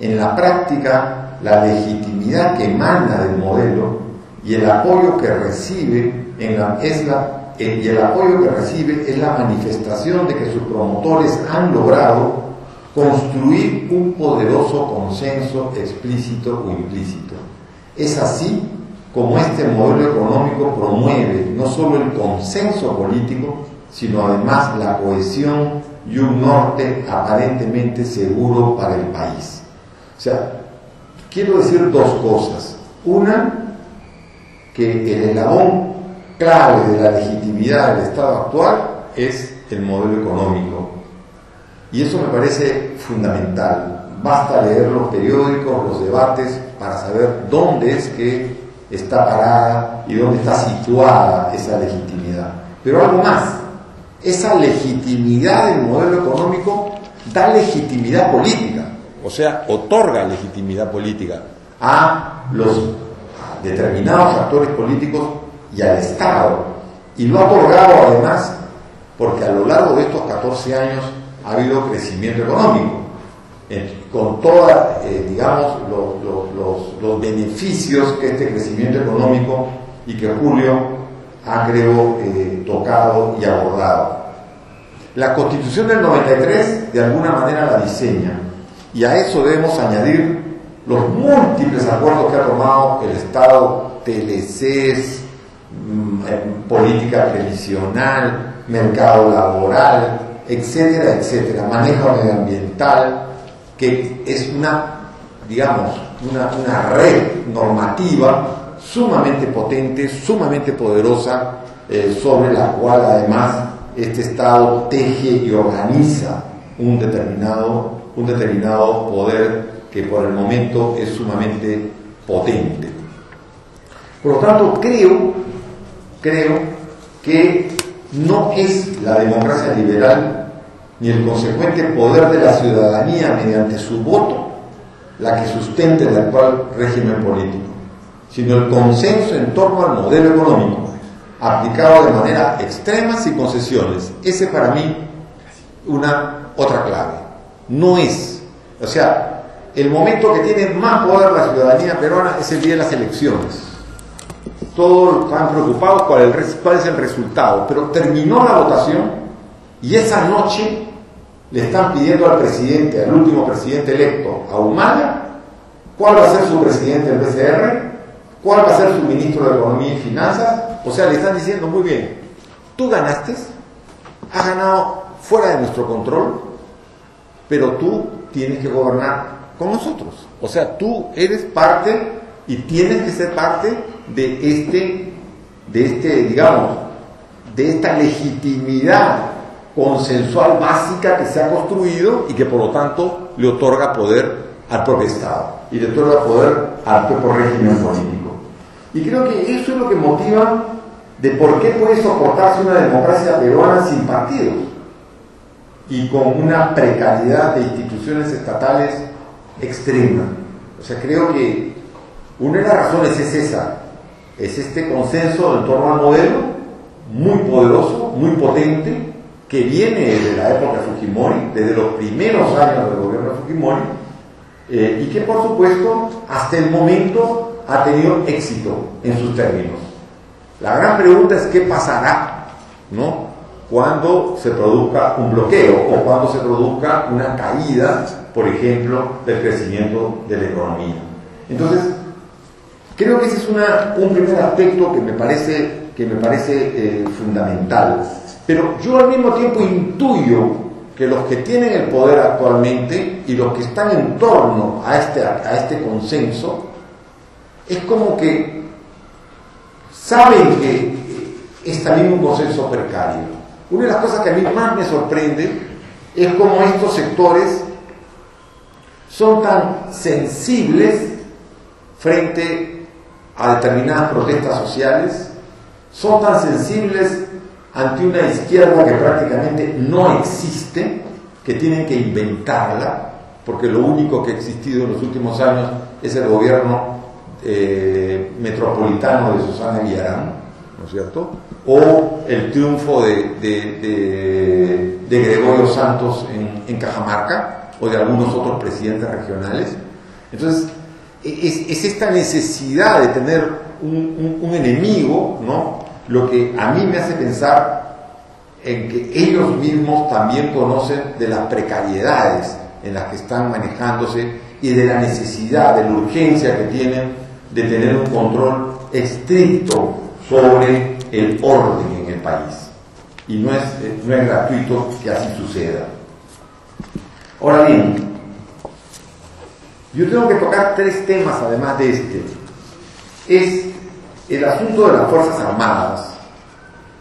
Speaker 4: En la práctica, la legitimidad que emana del modelo y el apoyo que recibe en la, eh, y el apoyo que recibe es la manifestación de que sus promotores han logrado construir un poderoso consenso explícito o implícito. Es así como este modelo económico promueve no solo el consenso político, sino además la cohesión y un norte aparentemente seguro para el país. O sea, quiero decir dos cosas. Una, que el eslabón clave de la legitimidad del Estado actual es el modelo económico. Y eso me parece fundamental. Basta leer los periódicos, los debates, para saber dónde es que está parada y dónde está situada esa legitimidad. Pero algo más, esa legitimidad del modelo económico da legitimidad política, o sea, otorga legitimidad política a los determinados actores políticos y al Estado. Y lo ha otorgado además porque a lo largo de estos 14 años ha habido crecimiento económico, con todos, eh, digamos, los, beneficios que este crecimiento económico y que Julio ha, creo, eh, tocado y abordado. La constitución del 93 de alguna manera la diseña Y a eso debemos añadir los múltiples acuerdos que ha tomado el Estado, TLCs, política previsional, mercado laboral, etcétera, etcétera, manejo medioambiental, que es una, digamos, una, una red normativa sumamente potente, sumamente poderosa, eh, sobre la cual además este Estado teje y organiza un determinado, un determinado poder que por el momento es sumamente potente. Por lo tanto, creo, creo que no es la democracia liberal ni el consecuente poder de la ciudadanía mediante su voto la que sustente el actual régimen político, sino el consenso en torno al modelo económico, aplicado de manera extrema sin concesiones. Ese para mí una otra clave. No es, o sea, el momento que tiene más poder la ciudadanía peruana es el día de las elecciones. Todos están preocupados cuál, es el resultado, pero terminó la votación y esa noche le están pidiendo al presidente, al último presidente electo, a Humala, cuál va a ser su presidente del BCR, cuál va a ser su ministro de Economía y Finanzas. O sea, le están diciendo, muy bien, tú ganaste, has ganado fuera de nuestro control, pero tú tienes que gobernar con nosotros. O sea, tú eres parte y tienes que ser parte de este, de este, digamos, de esta legitimidad consensual básica que se ha construido y que por lo tanto le otorga poder al propio Estado y le otorga poder al propio régimen político. Y creo que eso es lo que motiva de por qué puede soportarse una democracia peruana sin partidos y con una precariedad de instituciones estatales extrema. O sea, creo que una de las razones es esa, es este consenso en torno al modelo muy poderoso, muy potente, que viene desde la época de Fujimori, desde los primeros años del gobierno de Fujimori, eh, y que por supuesto hasta el momento ha tenido éxito en sus términos. La gran pregunta es qué pasará ¿no? cuando se produzca un bloqueo o cuando se produzca una caída, por ejemplo, del crecimiento de la economía. Entonces, creo que ese es una, un primer aspecto que me parece, que me parece eh, fundamental. Pero yo al mismo tiempo intuyo que los que tienen el poder actualmente y los que están en torno a este, a este consenso, es como que saben que es también un consenso precario. Una de las cosas que a mí más me sorprende es cómo estos sectores son tan sensibles frente a determinadas protestas sociales, son tan sensibles ante una izquierda que prácticamente no existe, que tienen que inventarla, porque lo único que ha existido en los últimos años es el gobierno eh, metropolitano de Susana Villarán, ¿no es cierto? O el triunfo de, Gregorio Santos en, Cajamarca, o de algunos otros presidentes regionales. Entonces, es, esta necesidad de tener un, un enemigo, ¿no? lo que a mí me hace pensar en que ellos mismos también conocen de las precariedades en las que están manejándose y de la necesidad, de la urgencia que tienen de tener un control estricto sobre el orden en el país. Y no es, no es gratuito que así suceda. Ahora bien, yo tengo que tocar tres temas además de este. Es el asunto de las Fuerzas Armadas.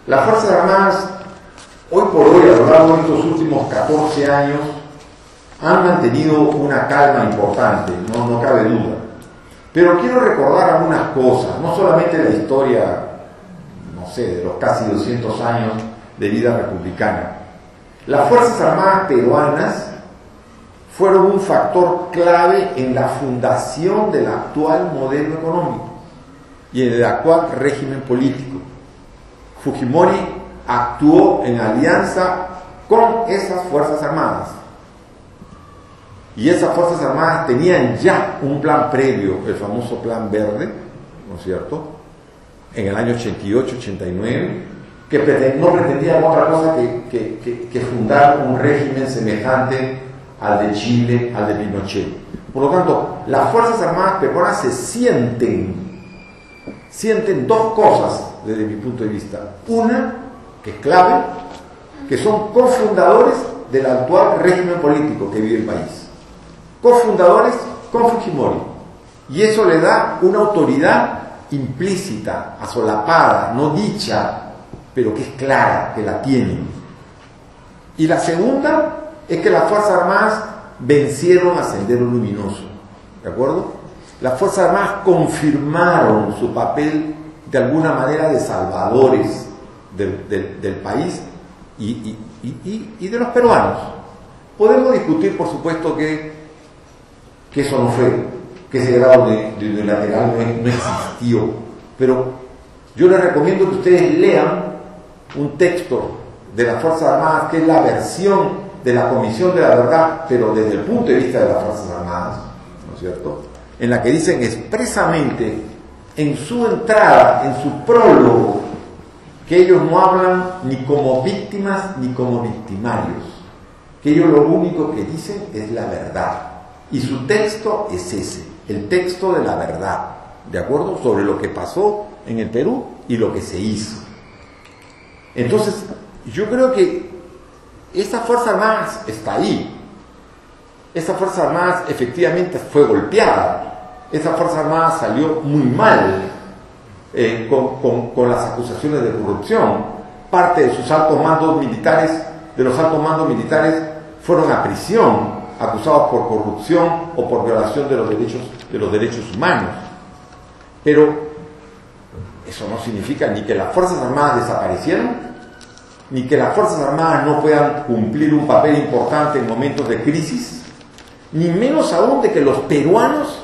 Speaker 4: Las Fuerzas Armadas, hoy por hoy, a lo largo de estos últimos 14 años, han mantenido una calma importante, no, no cabe duda. Pero quiero recordar algunas cosas, no solamente la historia, no sé, de los casi 200 años de vida republicana. Las Fuerzas Armadas peruanas fueron un factor clave en la fundación del actual modelo económico y en el actual régimen político. Fujimori actuó en alianza con esas Fuerzas Armadas. Y esas Fuerzas Armadas tenían ya un plan previo, el famoso Plan Verde, ¿no es cierto? En el año 88-89, que no pretendían otra cosa que, que fundar un régimen semejante al de Chile, al de Pinochet. Por lo tanto, las Fuerzas Armadas peruanas se sienten, sienten dos cosas desde mi punto de vista. Una, que es clave, que son cofundadores del actual régimen político que vive el país. Cofundadores con Fujimori. Y eso le da una autoridad implícita, asolapada, no dicha, pero que es clara, que la tienen. Y la segunda es que las Fuerzas Armadas vencieron a Sendero Luminoso. ¿De acuerdo? Las Fuerzas Armadas confirmaron su papel de alguna manera de salvadores del, país y, de los peruanos. Podemos discutir, por supuesto, que, eso no fue, que ese grado de, unilateral no, existió, pero yo les recomiendo que ustedes lean un texto de las Fuerzas Armadas, que es la versión de la Comisión de la Verdad, pero desde el punto de vista de las Fuerzas Armadas, ¿no es cierto? En la que dicen expresamente en su entrada, en su prólogo, que ellos no hablan ni como víctimas ni como victimarios, que ellos lo único que dicen es la verdad. Y su texto es ese, el texto de la verdad, ¿de acuerdo? Sobre lo que pasó en el Perú y lo que se hizo. Entonces, yo creo que esa Fuerza Armada está ahí. Esa Fuerza Armada efectivamente fue golpeada. Esa Fuerza Armada salió muy mal eh, con, las acusaciones de corrupción. Parte de sus altos mandos militares, de los altos mandos militares, fueron a prisión, acusados por corrupción o por violación de los derechos, de los derechos humanos. Pero eso no significa ni que las Fuerzas Armadas desaparecieron, ni que las Fuerzas Armadas no puedan cumplir un papel importante en momentos de crisis, ni menos aún de que los peruanos,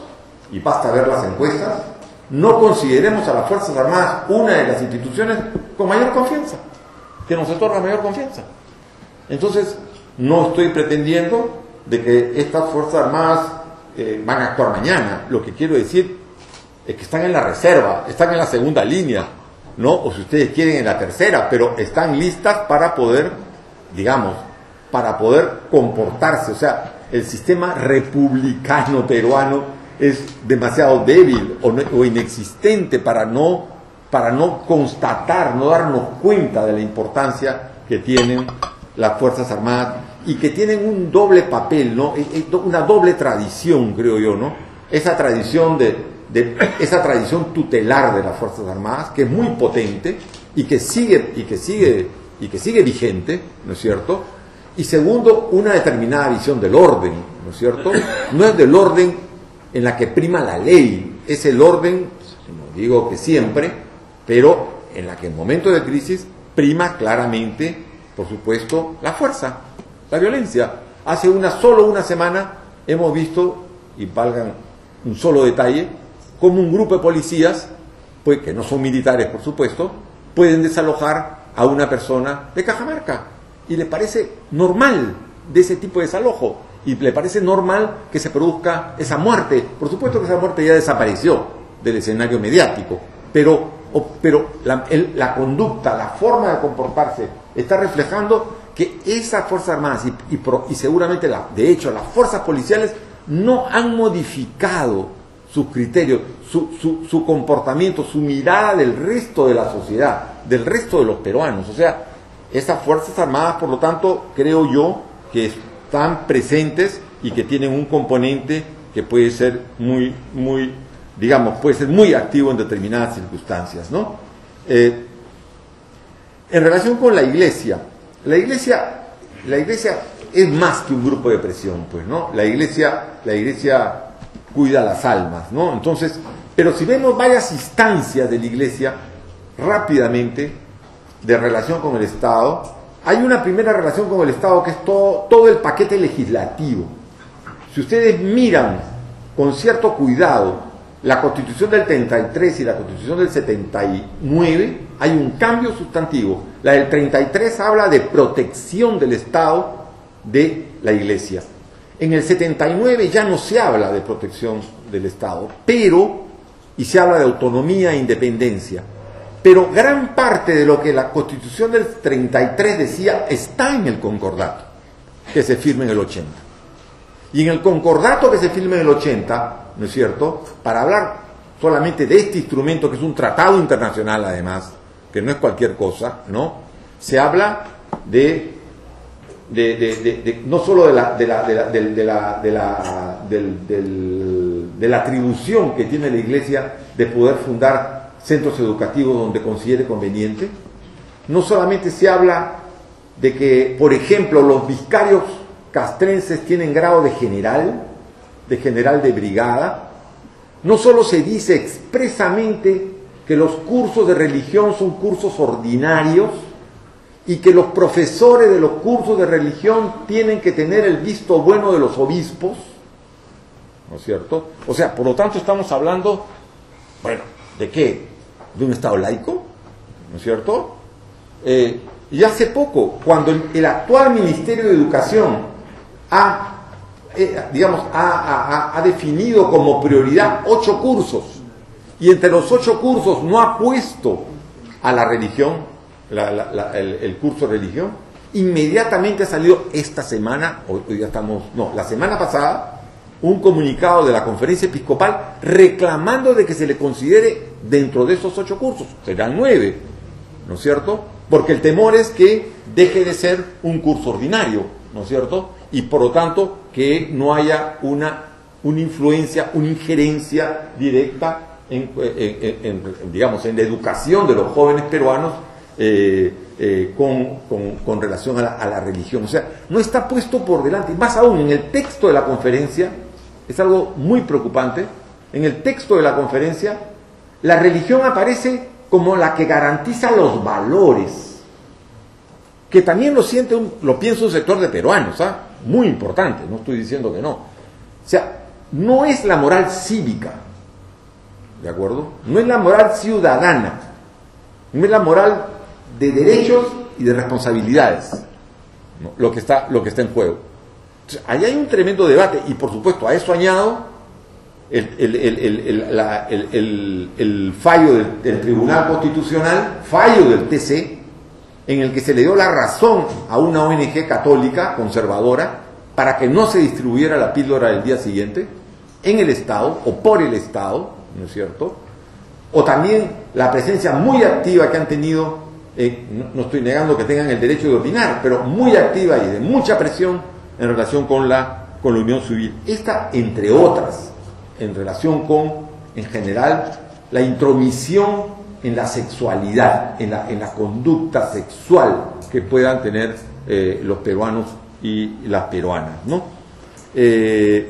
Speaker 4: y basta ver las encuestas, no consideremos a las Fuerzas Armadas una de las instituciones con mayor confianza, que nos otorga mayor confianza. Entonces, no estoy pretendiendo de que estas Fuerzas Armadas eh, van a actuar mañana. Lo que quiero decir es que están en la reserva, están en la segunda línea, ¿no? O si ustedes quieren en la tercera, pero están listas para poder, digamos, para poder comportarse. O sea, el sistema republicano peruano es demasiado débil o, inexistente para no, para no constatar, no darnos cuenta de la importancia que tienen las Fuerzas Armadas y que tienen un doble papel, ¿no? E, e, una doble tradición, creo yo, ¿no? Esa tradición de de esa tradición tutelar de las Fuerzas Armadas, que es muy potente y que sigue, y que sigue, y que sigue vigente, ¿no es cierto? Y segundo, una determinada visión del orden, ¿no es cierto? No es del orden en la que prima la ley, es el orden, no digo que siempre, pero en la que en momentos de crisis prima claramente, por supuesto, la fuerza, la violencia. Hace una solo una semana hemos visto, y valgan un solo detalle, como un grupo de policías, pues, que no son militares por supuesto, pueden desalojar a una persona de Cajamarca. Y le parece normal de ese tipo de desalojo. Y le parece normal que se produzca esa muerte. Por supuesto que esa muerte ya desapareció del escenario mediático. Pero, pero la, la, conducta, la forma de comportarse, está reflejando que esas Fuerzas Armadas y, y, y seguramente, la, de hecho, las fuerzas policiales no han modificado sus criterios, su, comportamiento, su mirada del resto de la sociedad, del resto de los peruanos. O sea, esas Fuerzas Armadas, por lo tanto, creo yo que están presentes y que tienen un componente que puede ser muy, muy, digamos, puede ser muy activo en determinadas circunstancias, ¿no? Eh, en relación con la iglesia, la iglesia, la iglesia es más que un grupo de presión, pues, ¿no? La iglesia, la iglesia cuida las almas, ¿no? Entonces, pero si vemos varias instancias de la iglesia, rápidamente, de relación con el Estado, hay una primera relación con el Estado que es todo, todo el paquete legislativo. Si ustedes miran con cierto cuidado la constitución del 33 y la constitución del 79, hay un cambio sustantivo. La del 33 habla de protección del Estado de la iglesia. En el 79 ya no se habla de protección del Estado, pero, y se habla de autonomía e independencia, pero gran parte de lo que la Constitución del 33 decía está en el concordato, que se firma en el 80. Y en el concordato que se firma en el 80, ¿no es cierto?, para hablar solamente de este instrumento, que es un tratado internacional además, que no es cualquier cosa, ¿no? Se habla de, de, de, de- no solo de la atribución que tiene la Iglesia de poder fundar centros educativos donde considere conveniente, no solamente se habla de que, por ejemplo, los vicarios castrenses tienen grado de general, de general de brigada, no solo se dice expresamente que los cursos de religión son cursos ordinarios y que los profesores de los cursos de religión tienen que tener el visto bueno de los obispos, ¿no es cierto? O sea, por lo tanto estamos hablando, bueno, ¿de qué? ¿De un Estado laico? ¿No es cierto? Eh, y hace poco, cuando el, actual Ministerio de Educación ha, eh, digamos, ha definido como prioridad ocho cursos, y entre los ocho cursos no ha puesto a la religión, la- la- la- el, curso de religión, inmediatamente ha salido esta semana, hoy, ya estamos, no, la semana pasada, un comunicado de la conferencia episcopal reclamando de que se le considere dentro de esos ocho cursos, serán nueve, ¿no es cierto? Porque el temor es que deje de ser un curso ordinario, ¿no es cierto? Y por lo tanto que no haya una, una influencia, una injerencia directa en- en, digamos, en la educación de los jóvenes peruanos eh, eh, con, con- con relación a la, religión. O sea, no está puesto por delante. Más aún, en el texto de la conferencia, es algo muy preocupante, en el texto de la conferencia, la religión aparece como la que garantiza los valores, que también lo siente, lo piensa un sector de peruanos, ¿ah? muy importante, no estoy diciendo que no. O sea, no es la moral cívica, ¿de acuerdo? No es la moral ciudadana, no es la moral de derechos y de responsabilidades, lo, que está, lo que está en juego. Entonces, hay un tremendo debate y por supuesto a eso añado el, el- el- la- el fallo del, del Tribunal Constitucional, fallo del TC, en el que se le dio la razón a una ONG católica conservadora para que no se distribuyera la píldora del día siguiente en el Estado o por el Estado, ¿no es cierto? O también la presencia muy activa que han tenido, no, no estoy negando que tengan el derecho de opinar, pero muy activa y de mucha presión en relación con la, con la unión civil. Esta, entre otras, en relación con, en general, la intromisión en la sexualidad, en la, en la conducta sexual que puedan tener eh, los peruanos y las peruanas, ¿no? Eh,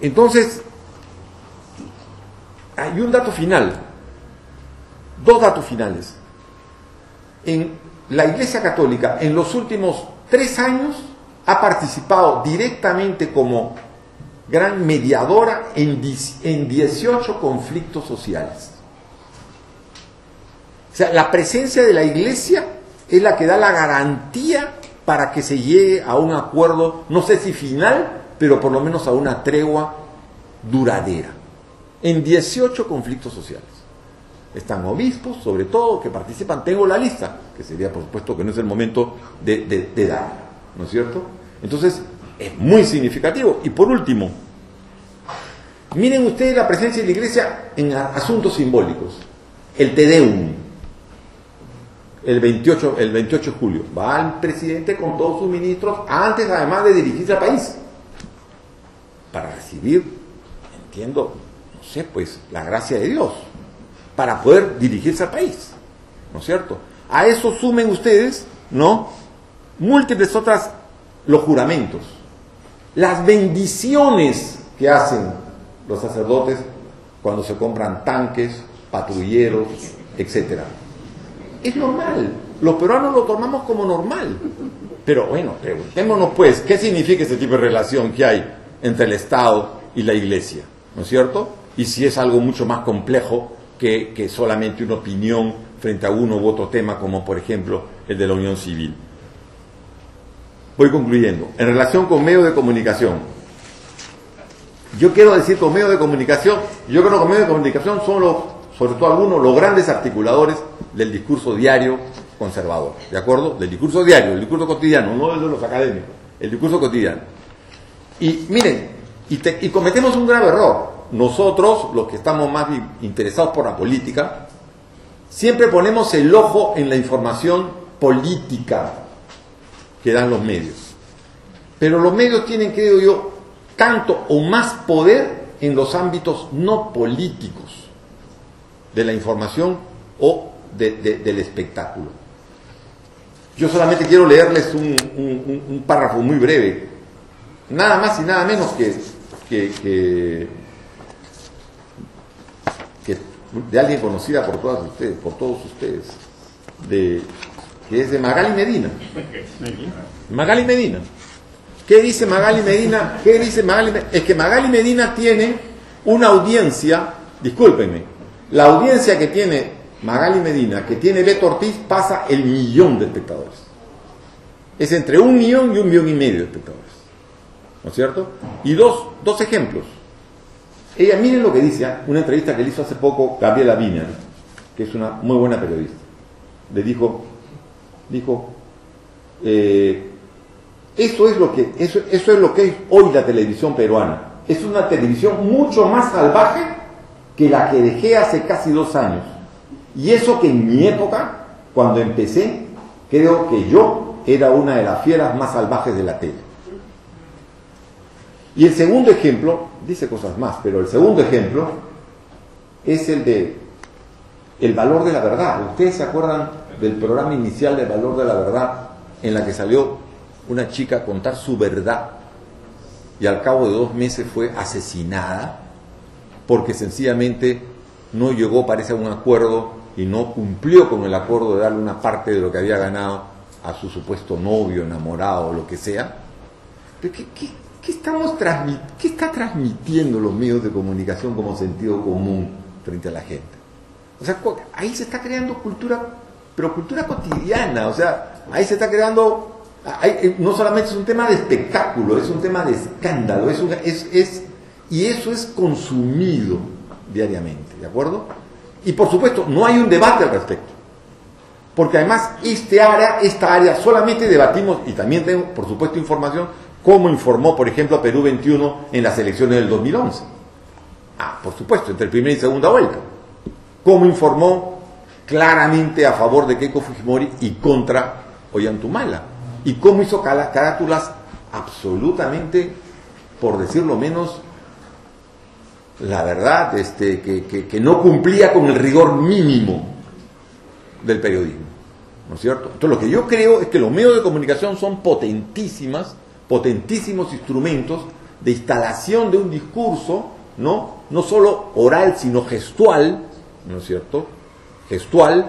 Speaker 4: entonces, hay un dato final, dos datos finales. En la Iglesia Católica, en los últimos tres años, ha participado directamente como gran mediadora en, en 18 conflictos sociales. O sea, la presencia de la Iglesia es la que da la garantía para que se llegue a un acuerdo, no sé si final, pero por lo menos a una tregua duradera. En 18 conflictos sociales. Están obispos, sobre todo, que participan. Tengo la lista, que sería, por supuesto, que no es el momento de, de, darla, ¿no es cierto? Entonces, es muy significativo. Y por último, miren ustedes la presencia de la Iglesia en asuntos simbólicos. El Te Deum, el 28, el 28 de julio. Va el presidente con todos sus ministros, antes además de dirigirse al país, para recibir, entiendo, no sé, pues la gracia de Dios, para poder dirigirse al país, ¿no es cierto? A eso sumen ustedes, ¿no? Múltiples otras, los juramentos, las bendiciones que hacen los sacerdotes cuando se compran tanques, patrulleros, etcétera. Es normal. Los peruanos lo tomamos como normal. Pero bueno, preguntémonos pues, ¿qué significa ese tipo de relación que hay entre el Estado y la Iglesia? ¿No es cierto? Y si es algo mucho más complejo que, solamente una opinión frente a uno u otro tema, como por ejemplo el de la unión civil. Voy concluyendo. En relación con medios de comunicación, yo quiero decir con medios de comunicación, yo creo que los medios de comunicación son los, sobre todo algunos, los grandes articuladores del discurso diario conservador, ¿de acuerdo? Del discurso diario, del discurso cotidiano, no el de los académicos, el discurso cotidiano. Y miren, y, te- y cometemos un grave error. Nosotros, los que estamos más interesados por la política, siempre ponemos el ojo en la información política que dan los medios. Pero los medios tienen, creo yo, tanto o más poder en los ámbitos no políticos de la información o de- de- del espectáculo. Yo solamente quiero leerles un, párrafo muy breve, nada más y nada menos que de alguien conocida por todas ustedes, por todos ustedes, de, que es de Magali Medina. Magali Medina. ¿Qué dice Magali Medina? ¿Qué dice Magali Medina? Es que Magali Medina tiene una audiencia, discúlpenme, la audiencia que tiene Magali Medina, que tiene Beto Ortiz, pasa el millón de espectadores. Es entre un millón y un millón y medio de espectadores. ¿No es cierto? Y dos, dos ejemplos. Ella, miren lo que dice, ¿ah? una entrevista que le hizo hace poco Gabriela Viña, que es una muy buena periodista. Le dijo, dijo, eh, eso es lo que eso, eso es lo que es hoy la televisión peruana. Es una televisión mucho más salvaje que la que dejé hace casi dos años. Y eso que en mi época, cuando empecé, creo que yo era una de las fieras más salvajes de la tele. Y el segundo ejemplo, dice cosas más, pero el segundo ejemplo es el de el valor de la verdad. ¿Ustedes se acuerdan del programa inicial de Valor de la Verdad en la que salió una chica a contar su verdad y al cabo de dos meses fue asesinada porque sencillamente no llegó, parece, a un acuerdo y no cumplió con el acuerdo de darle una parte de lo que había ganado a su supuesto novio, enamorado o lo que sea? ¿Pero qué, qué- qué estamos transmi- qué está transmitiendo los medios de comunicación como sentido común frente a la gente? O sea, ahí se está creando cultura, pero cultura cotidiana, o sea, ahí se está creando, eh, no solamente es un tema de espectáculo, es un tema de escándalo, es, una- es, es- y eso es consumido diariamente, ¿de acuerdo? Y por supuesto, no hay un debate al respecto. Porque además este área, esta área solamente debatimos, y también tengo por supuesto información, cómo informó, por ejemplo, Perú 21 en las elecciones del 2011. Ah, por supuesto, entre primera y segunda vuelta. Cómo informó claramente a favor de Keiko Fujimori y contra Ollantumala. Y cómo hizo carátulas absolutamente, por decirlo menos, la verdad, este, que- que no cumplía con el rigor mínimo del periodismo. ¿No es cierto? Entonces lo que yo creo es que los medios de comunicación son potentísimas, potentísimos instrumentos de instalación de un discurso, ¿no? No solo oral, sino gestual, ¿no es cierto? Gestual,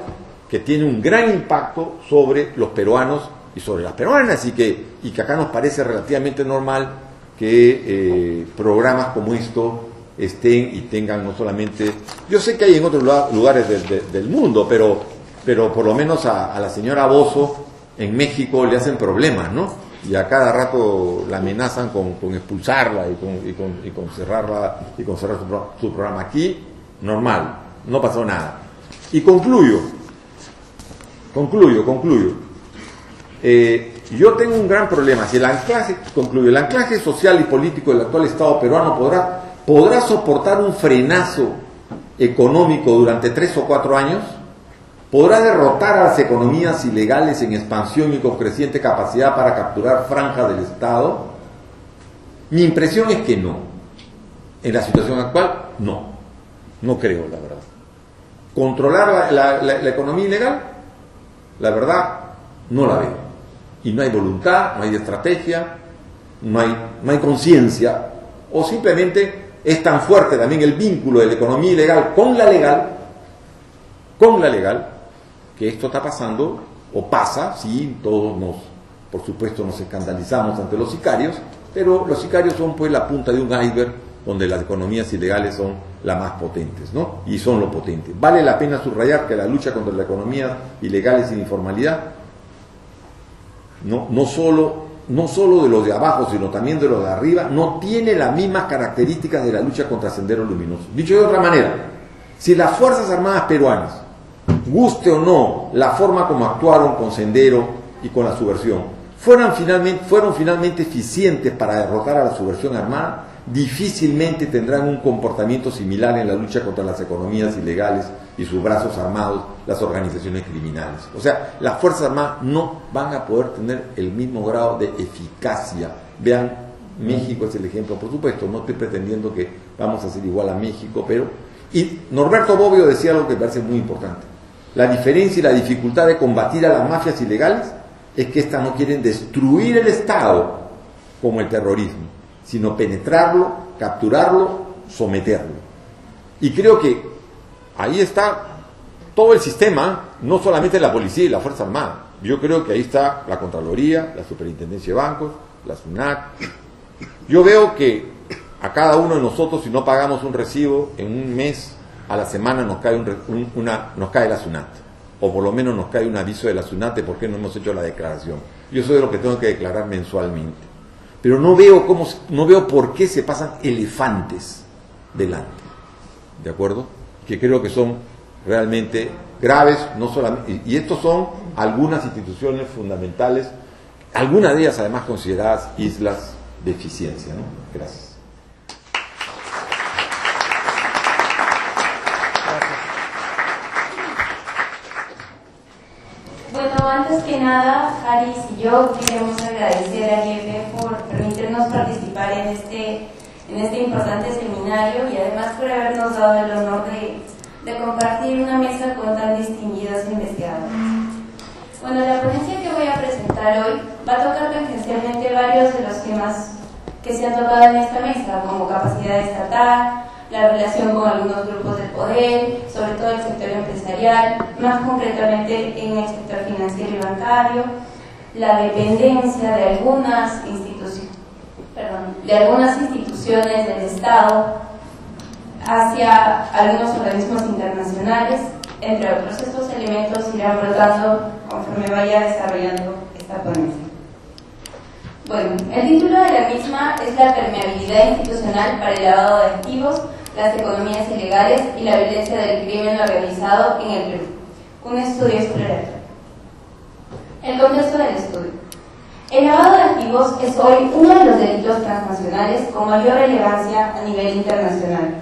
Speaker 4: que tiene un gran impacto sobre los peruanos y sobre las peruanas, y que, y que acá nos parece relativamente normal que eh, programas como esto estén y tengan no solamente... Yo sé que hay en otros lugares del, de- del mundo, pero, pero por lo menos a, a la señora Bozo en México le hacen problemas, ¿no? Y a cada rato la amenazan con, con expulsarla y con, y con- y con cerrarla y con cerrar su, pro- su programa. Aquí, normal, no pasó nada. Y concluyo, concluyo, concluyo. Eh, yo tengo un gran problema. Si el anclaje, concluyo, el anclaje social y político del actual Estado peruano podrá, podrá soportar un frenazo económico durante tres o cuatro años, podrá derrotar a las economías ilegales en expansión y con creciente capacidad para capturar franjas del Estado. Mi impresión es que no. En la situación actual, no. No creo, la verdad. Controlar la, la- economía ilegal, la verdad, no la veo. Y no hay voluntad, no hay estrategia, no hay, no hay conciencia, o simplemente es tan fuerte también el vínculo de la economía ilegal con la legal, con la legal, que esto está pasando, o pasa, sí, todos nos, por supuesto, nos escandalizamos ante los sicarios, pero los sicarios son pues la punta de un iceberg donde las economías ilegales son las más potentes, ¿no? Y son lo potente. Vale la pena subrayar que la lucha contra la economía ilegal y sin informalidad no, no, solo, no solo de los de abajo, sino también de los de arriba, no tiene las mismas características de la lucha contra Sendero Luminoso. Dicho de otra manera, si las Fuerzas Armadas peruanas, guste o no la forma como actuaron con Sendero y con la subversión, fueran finalmente, fueron finalmente eficientes para derrotar a la subversión armada, difícilmente tendrán un comportamiento similar en la lucha contra las economías ilegales y sus brazos armados, las organizaciones criminales. O sea, las Fuerzas Armadas no van a poder tener el mismo grado de eficacia. Vean, México es el ejemplo, por supuesto, no estoy pretendiendo que vamos a ser igual a México, pero... Y Norberto Bobbio decía algo que me parece muy importante. La diferencia y la dificultad de combatir a las mafias ilegales es que éstas no quieren destruir el Estado como el terrorismo, sino penetrarlo, capturarlo, someterlo. Y creo que ahí está todo el sistema, no solamente la policía y la Fuerza Armada. Yo creo que ahí está la Contraloría, la Superintendencia de Bancos, la SUNAT. Yo veo que a cada uno de nosotros, si no pagamos un recibo, en un mes, a la semana nos cae, un, una, nos cae la SUNAT. O por lo menos nos cae un aviso de la SUNAT de por qué no hemos hecho la declaración. Yo soy de lo que tengo que declarar mensualmente. Pero no veo, cómo, no veo por qué se pasan elefantes delante. ¿De acuerdo? Que creo que son realmente graves, no solamente, y estos son algunas instituciones fundamentales, algunas de ellas además consideradas islas de eficiencia. ¿no? Gracias.
Speaker 5: Bueno, antes que nada, Haris y yo queremos agradecer a IEF por permitirnos participar en este, en este importante seminario y además por habernos dado el honor de, de compartir una mesa con tan distinguidos investigadores. Bueno, la ponencia que voy a presentar hoy va a tocar tangencialmente varios de los temas que se han tocado en esta mesa, como capacidad estatal, la relación con algunos grupos de poder, sobre todo el sector empresarial, más concretamente en el sector financiero y bancario, la dependencia de algunas instituciones, de algunas instituciones del Estado hacia algunos organismos internacionales, entre otros. Estos elementos irán brotando conforme vaya desarrollando esta ponencia. Bueno, el título de la misma es la permeabilidad institucional para el lavado de activos, las economías ilegales y la violencia del crimen organizado en el Perú. Un estudio exploratorio. El contexto del estudio. El lavado de activos es hoy uno de los delitos transnacionales con mayor relevancia a nivel internacional.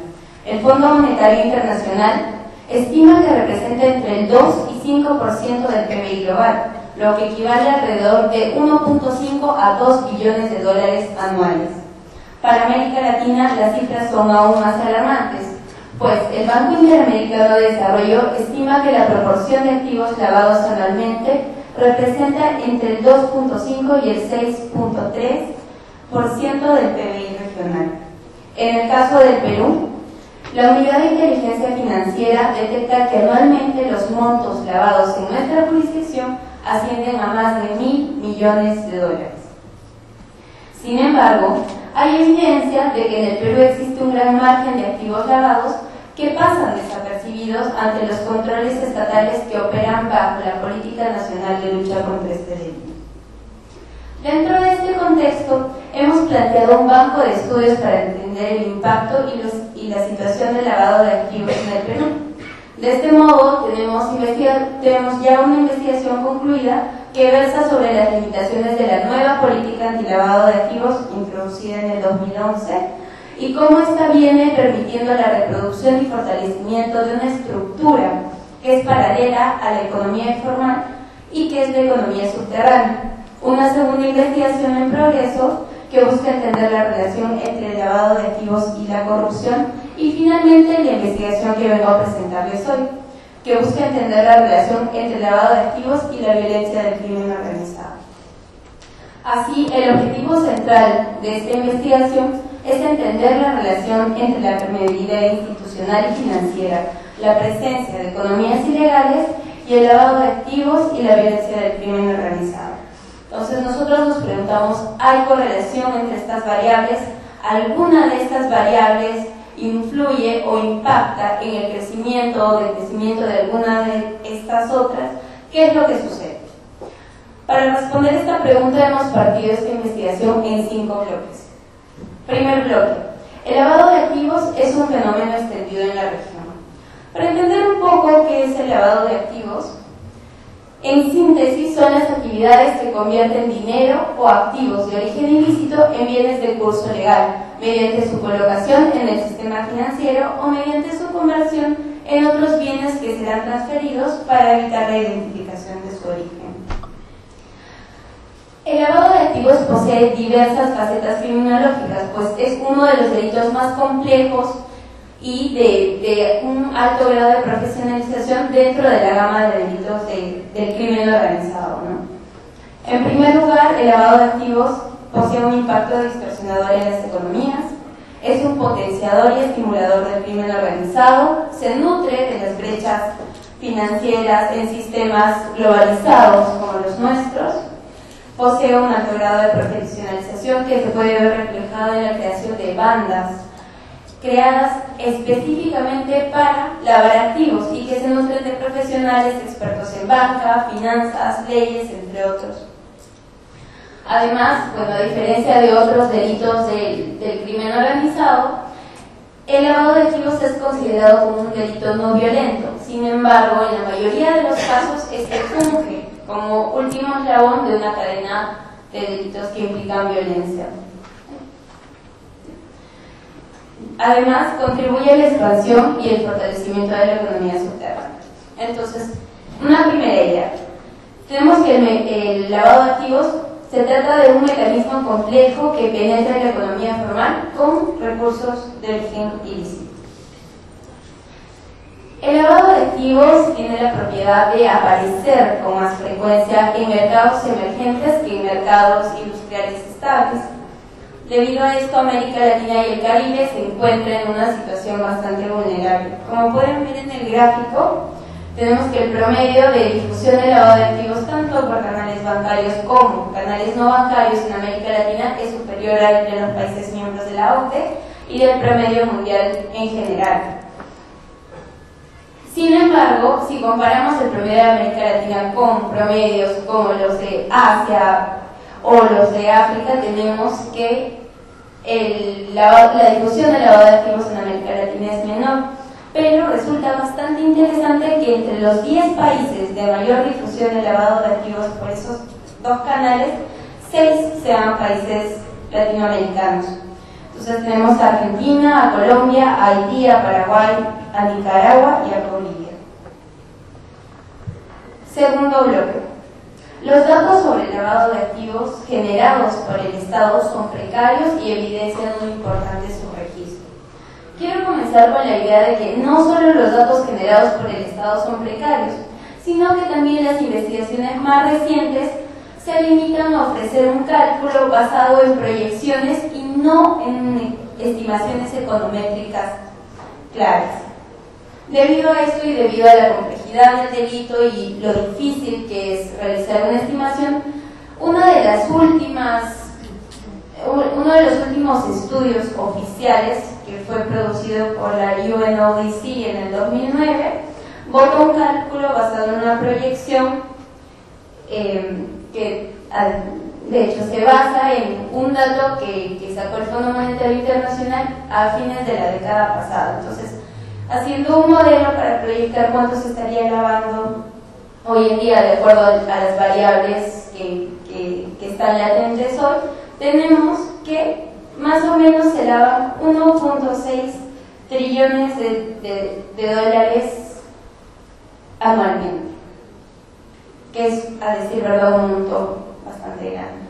Speaker 5: El Fondo Monetario Internacional estima que representa entre el 2 y 5% del PBI global, lo que equivale alrededor de 1.5 a 2 billones de dólares anuales. Para América Latina las cifras son aún más alarmantes, pues el Banco Interamericano de Desarrollo estima que la proporción de activos lavados anualmente representa entre el 2.5 y el 6.3% del PBI regional. En el caso del Perú, la Unidad de Inteligencia Financiera detecta que anualmente los montos lavados en nuestra jurisdicción ascienden a más de mil millones de dólares. Sin embargo, hay evidencia de que en el Perú existe un gran margen de activos lavados que pasan desapercibidos ante los controles estatales que operan bajo la Política Nacional de Lucha contra este delito. Dentro de este contexto, hemos planteado un banco de estudios para entender el impacto y, la situación del lavado de activos en el Perú. De este modo, tenemos ya una investigación concluida que versa sobre las limitaciones de la nueva política antilavado de activos introducida en el 2011 y cómo esta viene permitiendo la reproducción y fortalecimiento de una estructura que es paralela a la economía informal y que es la economía subterránea. Una segunda investigación en progreso que busca entender la relación entre el lavado de activos y la corrupción y finalmente la investigación que vengo a presentarles hoy, que busca entender la relación entre el lavado de activos y la violencia del crimen organizado. Así, el objetivo central de esta investigación es entender la relación entre la permeabilidad institucional y financiera, la presencia de economías ilegales y el lavado de activos y la violencia del crimen organizado. Entonces nosotros nos preguntamos, ¿hay correlación entre estas variables? ¿Alguna de estas variables influye o impacta en el crecimiento o decrecimiento de alguna de estas otras? ¿Qué es lo que sucede? Para responder esta pregunta hemos partido esta investigación en cinco bloques. Primer bloque. El lavado de activos es un fenómeno extendido en la región. Para entender un poco qué es el lavado de activos, En síntesis, son las actividades que convierten dinero o activos de origen ilícito en bienes de curso legal, mediante su colocación en el sistema financiero o mediante su conversión en otros bienes que serán transferidos para evitar la identificación de su origen. El lavado de activos posee diversas facetas criminológicas, pues es uno de los delitos más complejos y de, un alto grado de profesionalización dentro de la gama de delitos del crimen organizado. En primer lugar, el lavado de activos posee un impacto distorsionador en las economías, es un potenciador y estimulador del crimen organizado, se nutre de las brechas financieras en sistemas globalizados como los nuestros, posee un alto grado de profesionalización que se puede ver reflejado en la creación de bandas creadas específicamente para lavar activos y que se nutren de profesionales expertos en banca, finanzas, leyes, entre otros. Además, bueno, a diferencia de otros delitos del, del crimen organizado, el lavado de activos es considerado como un delito no violento. Sin embargo, en la mayoría de los casos, este funge como último eslabón de una cadena de delitos que implican violencia. Además, contribuye a la expansión y el fortalecimiento de la economía subterránea. Entonces, una primera idea. Tenemos que el, lavado de activos se trata de un mecanismo complejo que penetra en la economía formal con recursos de origen ilícito. El lavado de activos tiene la propiedad de aparecer con más frecuencia en mercados emergentes que en mercados industriales estables. Debido a esto, América Latina y el Caribe se encuentran en una situación bastante vulnerable. Como pueden ver en el gráfico, tenemos que el promedio de difusión de lavado de activos tanto por canales bancarios como canales no bancarios en América Latina es superior al de los países miembros de la OCDE y del promedio mundial en general. Sin embargo, si comparamos el promedio de América Latina con promedios como los de Asia o los de África, tenemos que la, difusión de lavado de activos en América Latina es menor, pero resulta bastante interesante que entre los 10 países de mayor difusión de lavado de activos por esos dos canales, 6 sean países latinoamericanos. Entonces tenemos a Argentina, a Colombia, a Haití, a Paraguay, a Nicaragua y a Bolivia. Segundo bloque. Los datos sobre el lavado de activos generados por el Estado son precarios y evidencian un importante. Quiero comenzar con la idea de que no solo los datos generados por el Estado son precarios, sino que también las investigaciones más recientes se limitan a ofrecer un cálculo basado en proyecciones y no en estimaciones econométricas claras. Debido a esto y debido a la complejidad del delito y lo difícil que es realizar una estimación, una de las últimas, uno de los últimos estudios oficiales que fue producido por la UNODC en el 2009 botó un cálculo basado en una proyección eh, que de hecho se basa en un dato que, que, sacó el Fondo Monetario Internacional a fines de la década pasada. Entonces, haciendo un modelo para proyectar cuánto se estaría lavando hoy en día de acuerdo a las variables que, que, están latentes hoy, tenemos que más o menos se lavan 1.6 trillones de, dólares anualmente, que es, a decir verdad, un monto bastante grande.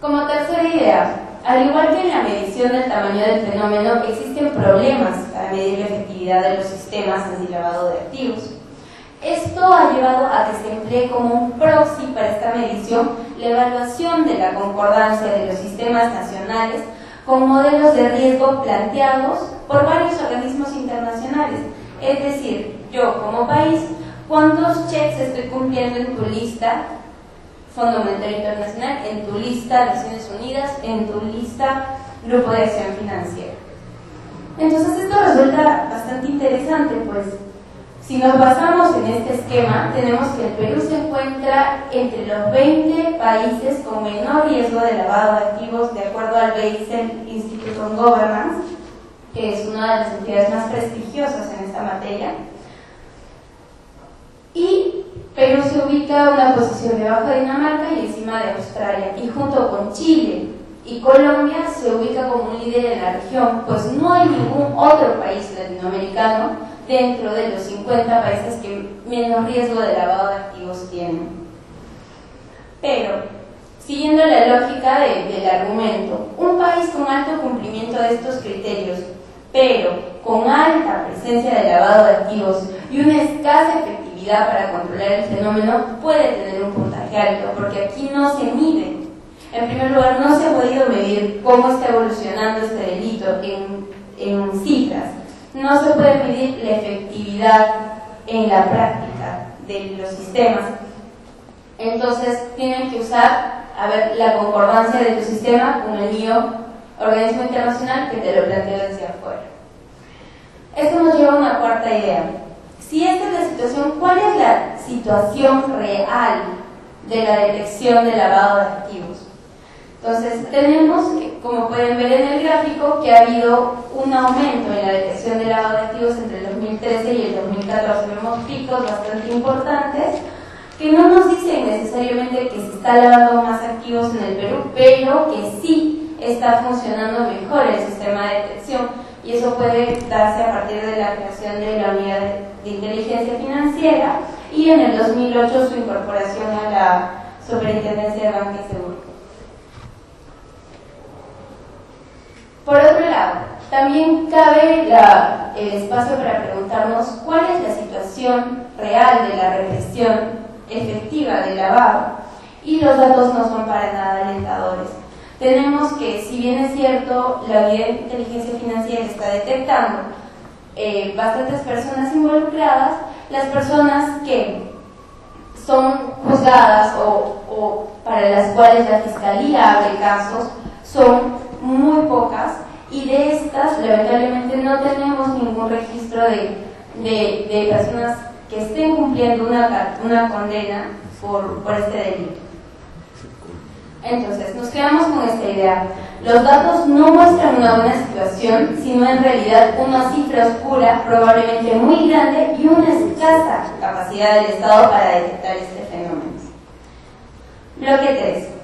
Speaker 5: Como tercera idea, al igual que en la medición del tamaño del fenómeno, existen problemas para medir la efectividad de los sistemas anti-lavado de activos. Esto ha llevado a que se emplee como un proxy para esta medición la evaluación de la concordancia de los sistemas nacionales con modelos de riesgo planteados por varios organismos internacionales. Es decir, yo como país, ¿cuántos checks estoy cumpliendo en tu lista Fondo Monetario Internacional, en tu lista Naciones Unidas, en tu lista Grupo de Acción Financiera. Entonces esto resulta bastante interesante, pues si nos basamos en este esquema, tenemos que el Perú se encuentra entre los 20 países con menor riesgo de lavado de activos de acuerdo al Basel Institute on Governance, que es una de las entidades más prestigiosas en esta materia. Y Perú se ubica en una posición debajo de Dinamarca y encima de Australia, y junto con Chile y Colombia se ubica como un líder en la región, pues no hay ningún otro país latinoamericano dentro de los 50 países que menos riesgo de lavado de activos tienen. Pero, siguiendo la lógica del argumento, un país con alto cumplimiento de estos criterios, pero con alta presencia de lavado de activos y una escasa efectividad para controlar el fenómeno, puede tener un puntaje alto, porque aquí no se mide en primer lugar, no se ha podido medir cómo está evolucionando este delito en, en cifras. No se puede medir la efectividad en la práctica de los sistemas. Entonces, tienen que usar, a ver, la concordancia de tu sistema con el mío, organismo internacional, que te lo planteo desde afuera. Esto nos lleva a una cuarta idea. Si esta es la situación, ¿cuál es la situación real de la detección de lavado de activos? Entonces, tenemos, como pueden ver en el gráfico, que ha habido un aumento en la detección de lavado de activos entre el 2013 y el 2014. Vemos picos bastante importantes que no nos dicen necesariamente que se está lavando más activos en el Perú, pero que sí está funcionando mejor el sistema de detección y eso puede darse a partir de la creación de la unidad de inteligencia financiera y en el 2008 su incorporación a la Superintendencia de Banca y Seguros. Por otro lado, también cabe el espacio para preguntarnos cuál es la situación real de la represión efectiva del lavado y los datos no son para nada alentadores. Tenemos que, si bien es cierto, la unidad de inteligencia financiera está detectando eh, bastantes personas involucradas, las personas que son juzgadas o, o para las cuales la fiscalía abre casos son muy pocas y de estas lamentablemente no tenemos ningún registro de, de, personas que estén cumpliendo una, una condena por, por este delito. Entonces, nos quedamos con esta idea. Los datos no muestran una buena situación, sino en realidad una cifra oscura, probablemente muy grande, y una escasa capacidad del Estado para detectar este fenómeno. Bloque 3.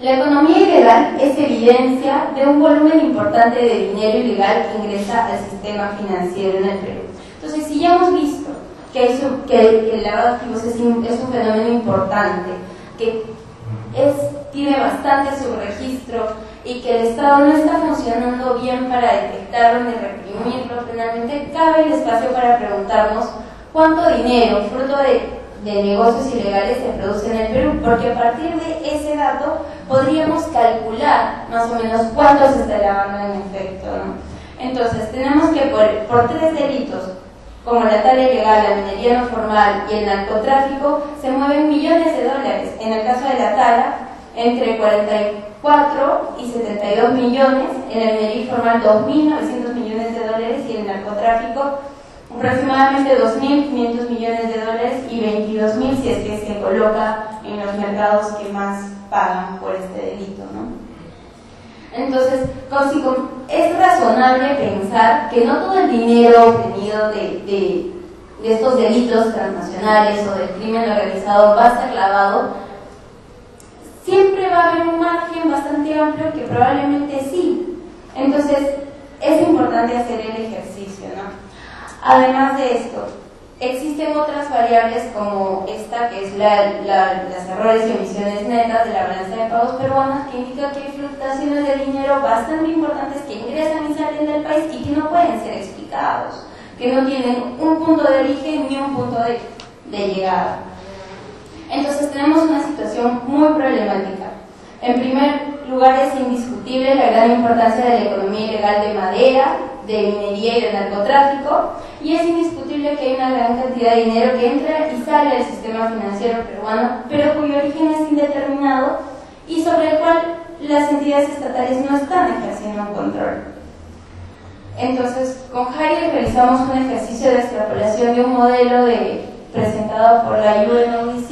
Speaker 5: La economía ilegal es evidencia de un volumen importante de dinero ilegal que ingresa al sistema financiero en el Perú. Entonces, si ya hemos visto que, el lavado de activos es, un fenómeno importante, que tiene bastante subregistro y que el Estado no está funcionando bien para detectarlo ni reprimirlo penalmente, cabe el espacio para preguntarnos cuánto dinero, fruto de de negocios ilegales se produce en el Perú, porque a partir de ese dato podríamos calcular más o menos cuánto se está lavando en efecto. Entonces, tenemos que por, tres delitos, como la tala ilegal, la minería no formal y el narcotráfico, se mueven millones de dólares. En el caso de la tala, entre 44 y 72 millones, en la minería informal 2.900 millones de dólares y en el narcotráfico aproximadamente 2.500 millones de dólares y 22.000 si es que se coloca en los mercados que más pagan por este delito. ¿no? Entonces, es razonable pensar que no todo el dinero obtenido de, de, de estos delitos transnacionales o del crimen organizado va a ser lavado. Siempre va a haber un margen bastante amplio que probablemente sí. Entonces, es importante hacer el ejercicio, ¿no? Además de esto, existen otras variables como esta, que es la, las errores y emisiones netas de la balanza de pagos peruanas, que indica que hay fluctuaciones de dinero bastante importantes que ingresan y salen del país y que no pueden ser explicados, que no tienen un punto de origen ni un punto de, de llegada. Entonces tenemos una situación muy problemática. En primer lugar, es indiscutible la gran importancia de la economía ilegal de madera, de minería y de narcotráfico, y es indiscutible que hay una gran cantidad de dinero que entra y sale del sistema financiero peruano, pero cuyo origen es indeterminado y sobre el cual las entidades estatales no están ejerciendo un control. Entonces, con Harry realizamos un ejercicio de extrapolación de un modelo de, presentado por la UNODC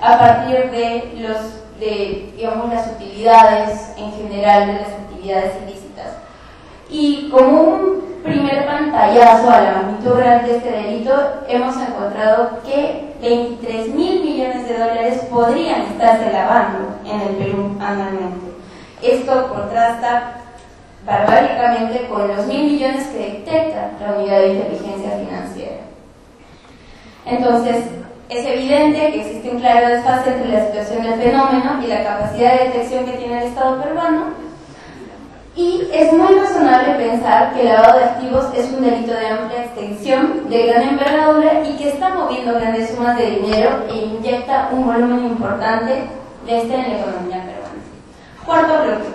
Speaker 5: a partir de, los, de digamos, las utilidades en general de las actividades ilícitas. Y como un primer pantallazo a la magnitud real de este delito, hemos encontrado que 23 mil millones de dólares podrían estarse lavando en el Perú anualmente. Esto contrasta barbáricamente con los mil millones que detecta la unidad de inteligencia financiera. Entonces, es evidente que existe un claro desfase entre la situación del fenómeno y la capacidad de detección que tiene el Estado peruano y es muy razonable pensar que el lavado de activos es un delito de amplia extensión, de gran envergadura y que está moviendo grandes sumas de dinero e inyecta un volumen importante de este en la economía peruana. Cuarto bloque.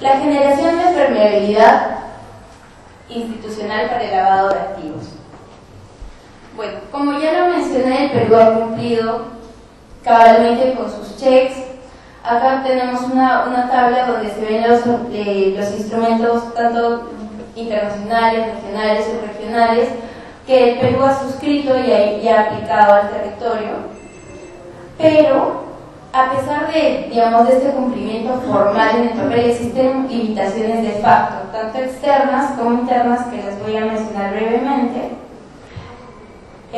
Speaker 5: La generación de permeabilidad institucional para el lavado de activos. Bueno, como ya lo mencioné, el Perú ha cumplido cabalmente con sus checks, Acá tenemos una, una tabla donde se ven los, eh, los instrumentos tanto internacionales, regionales y regionales que el Perú ha suscrito y ha, y ha aplicado al territorio. Pero a pesar de, digamos, de este cumplimiento formal en el papel, existen limitaciones de facto, tanto externas como internas, que les voy a mencionar brevemente.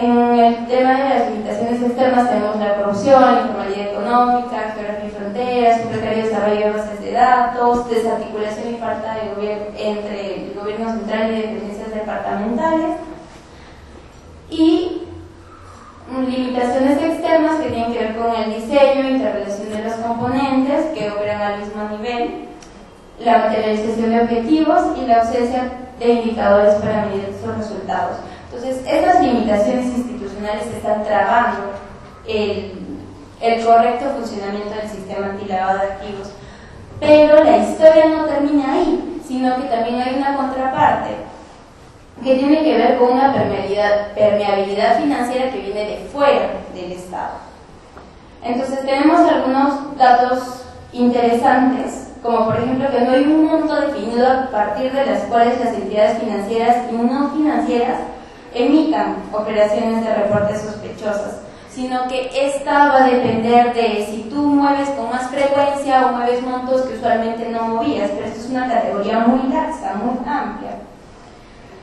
Speaker 5: En el tema de las limitaciones externas tenemos la corrupción, la informalidad económica, geografía y fronteras, precario desarrollo de bases de datos, desarticulación y falta de gobierno entre el gobierno central y dependencias departamentales. Y limitaciones externas que tienen que ver con el diseño, interrelación de los componentes que operan al mismo nivel, la materialización de objetivos y la ausencia de indicadores para medir sus resultados. Entonces, estas limitaciones institucionales están trabando el, el correcto funcionamiento del sistema antilavado de activos. Pero la historia no termina ahí, sino que también hay una contraparte que tiene que ver con una permeabilidad, permeabilidad financiera que viene de fuera del Estado. Entonces tenemos algunos datos interesantes, como por ejemplo que no hay un monto definido a partir de las cuales las entidades financieras y no financieras emitan operaciones de reportes sospechosas, sino que esta va a depender de si tú mueves con más frecuencia o mueves montos que usualmente no movías, pero esto es una categoría muy laxa, muy amplia.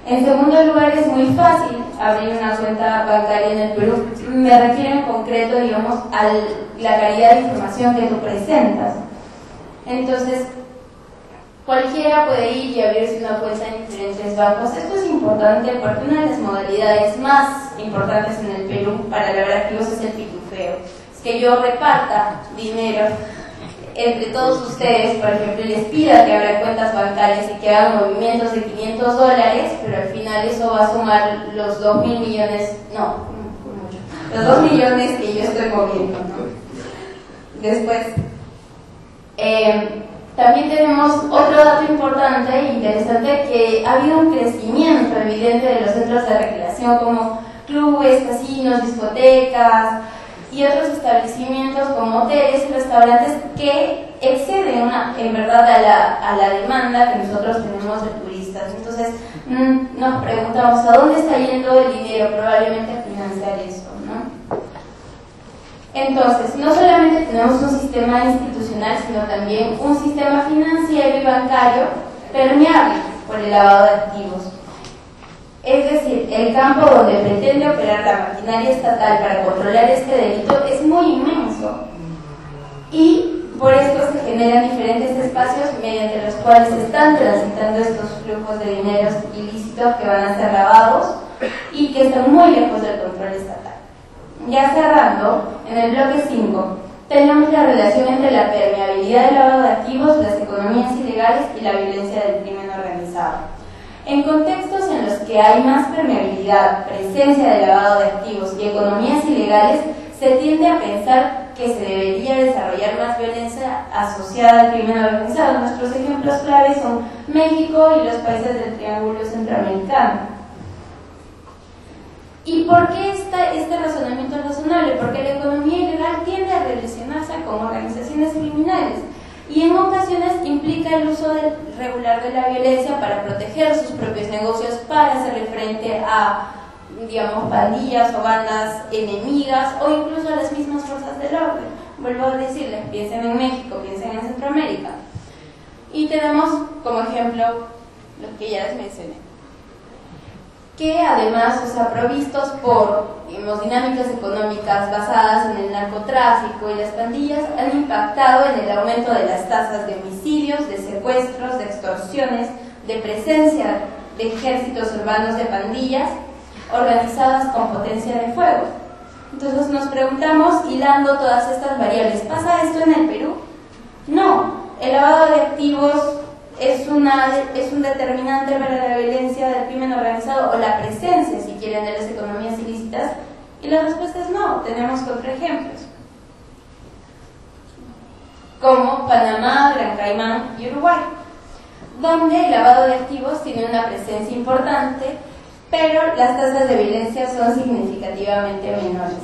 Speaker 5: En segundo lugar, es muy fácil abrir una cuenta bancaria en el Perú. Me refiero en concreto, digamos, a la calidad de información que tú presentas. Entonces, Cualquiera puede ir y abrirse una cuenta en diferentes bancos. Esto es importante porque una de las modalidades más importantes en el Perú para la activos es el pitufeo. Es que yo reparta dinero entre todos ustedes, por ejemplo, les pida que abran cuentas bancarias y que hagan movimientos de 500 dólares, pero al final eso va a sumar los 2 mil millones, no, los 2 millones que yo estoy moviendo. Después, eh, también tenemos otro dato importante e interesante que ha habido un crecimiento evidente de los centros de recreación como clubes, casinos, discotecas y otros establecimientos como hoteles y restaurantes que exceden en verdad a la, a la demanda que nosotros tenemos de turistas. Entonces mm, nos preguntamos a dónde está yendo el dinero, probablemente a financiar eso. Entonces, no solamente tenemos un sistema institucional, sino también un sistema financiero y bancario permeable por el lavado de activos. Es decir, el campo donde pretende operar la maquinaria estatal para controlar este delito es muy inmenso y por esto se generan diferentes espacios mediante los cuales se están transitando estos flujos de dinero ilícitos que van a ser lavados y que están muy lejos del control estatal. Ya cerrando, en el bloque 5, tenemos la relación entre la permeabilidad del lavado de activos, las economías ilegales y la violencia del crimen organizado. En contextos en los que hay más permeabilidad, presencia de lavado de activos y economías ilegales, se tiende a pensar que se debería desarrollar más violencia asociada al crimen organizado. Nuestros ejemplos claves son México y los países del Triángulo Centroamericano. ¿Y por qué este razonamiento es razonable? Porque la economía ilegal tiende a relacionarse con organizaciones criminales y en ocasiones implica el uso regular de la violencia para proteger sus propios negocios, para hacerle frente a, digamos, pandillas o bandas enemigas o incluso a las mismas fuerzas del orden. Vuelvo a decirles, piensen en México, piensen en Centroamérica. Y tenemos como ejemplo lo que ya les mencioné. Que además, o sea, provistos por digamos, dinámicas económicas basadas en el narcotráfico y las pandillas, han impactado en el aumento de las tasas de homicidios, de secuestros, de extorsiones, de presencia de ejércitos urbanos de pandillas organizadas con potencia de fuego. Entonces nos preguntamos, hilando todas estas variables, ¿pasa esto en el Perú? No, el lavado de activos es, una, es un determinante para la violencia del crimen organizado o la presencia, si quieren, de las economías ilícitas? Y la respuesta es no, tenemos contraejemplos, como Panamá, Gran Caimán y Uruguay, donde el lavado de activos tiene una presencia importante, pero las tasas de violencia son significativamente menores.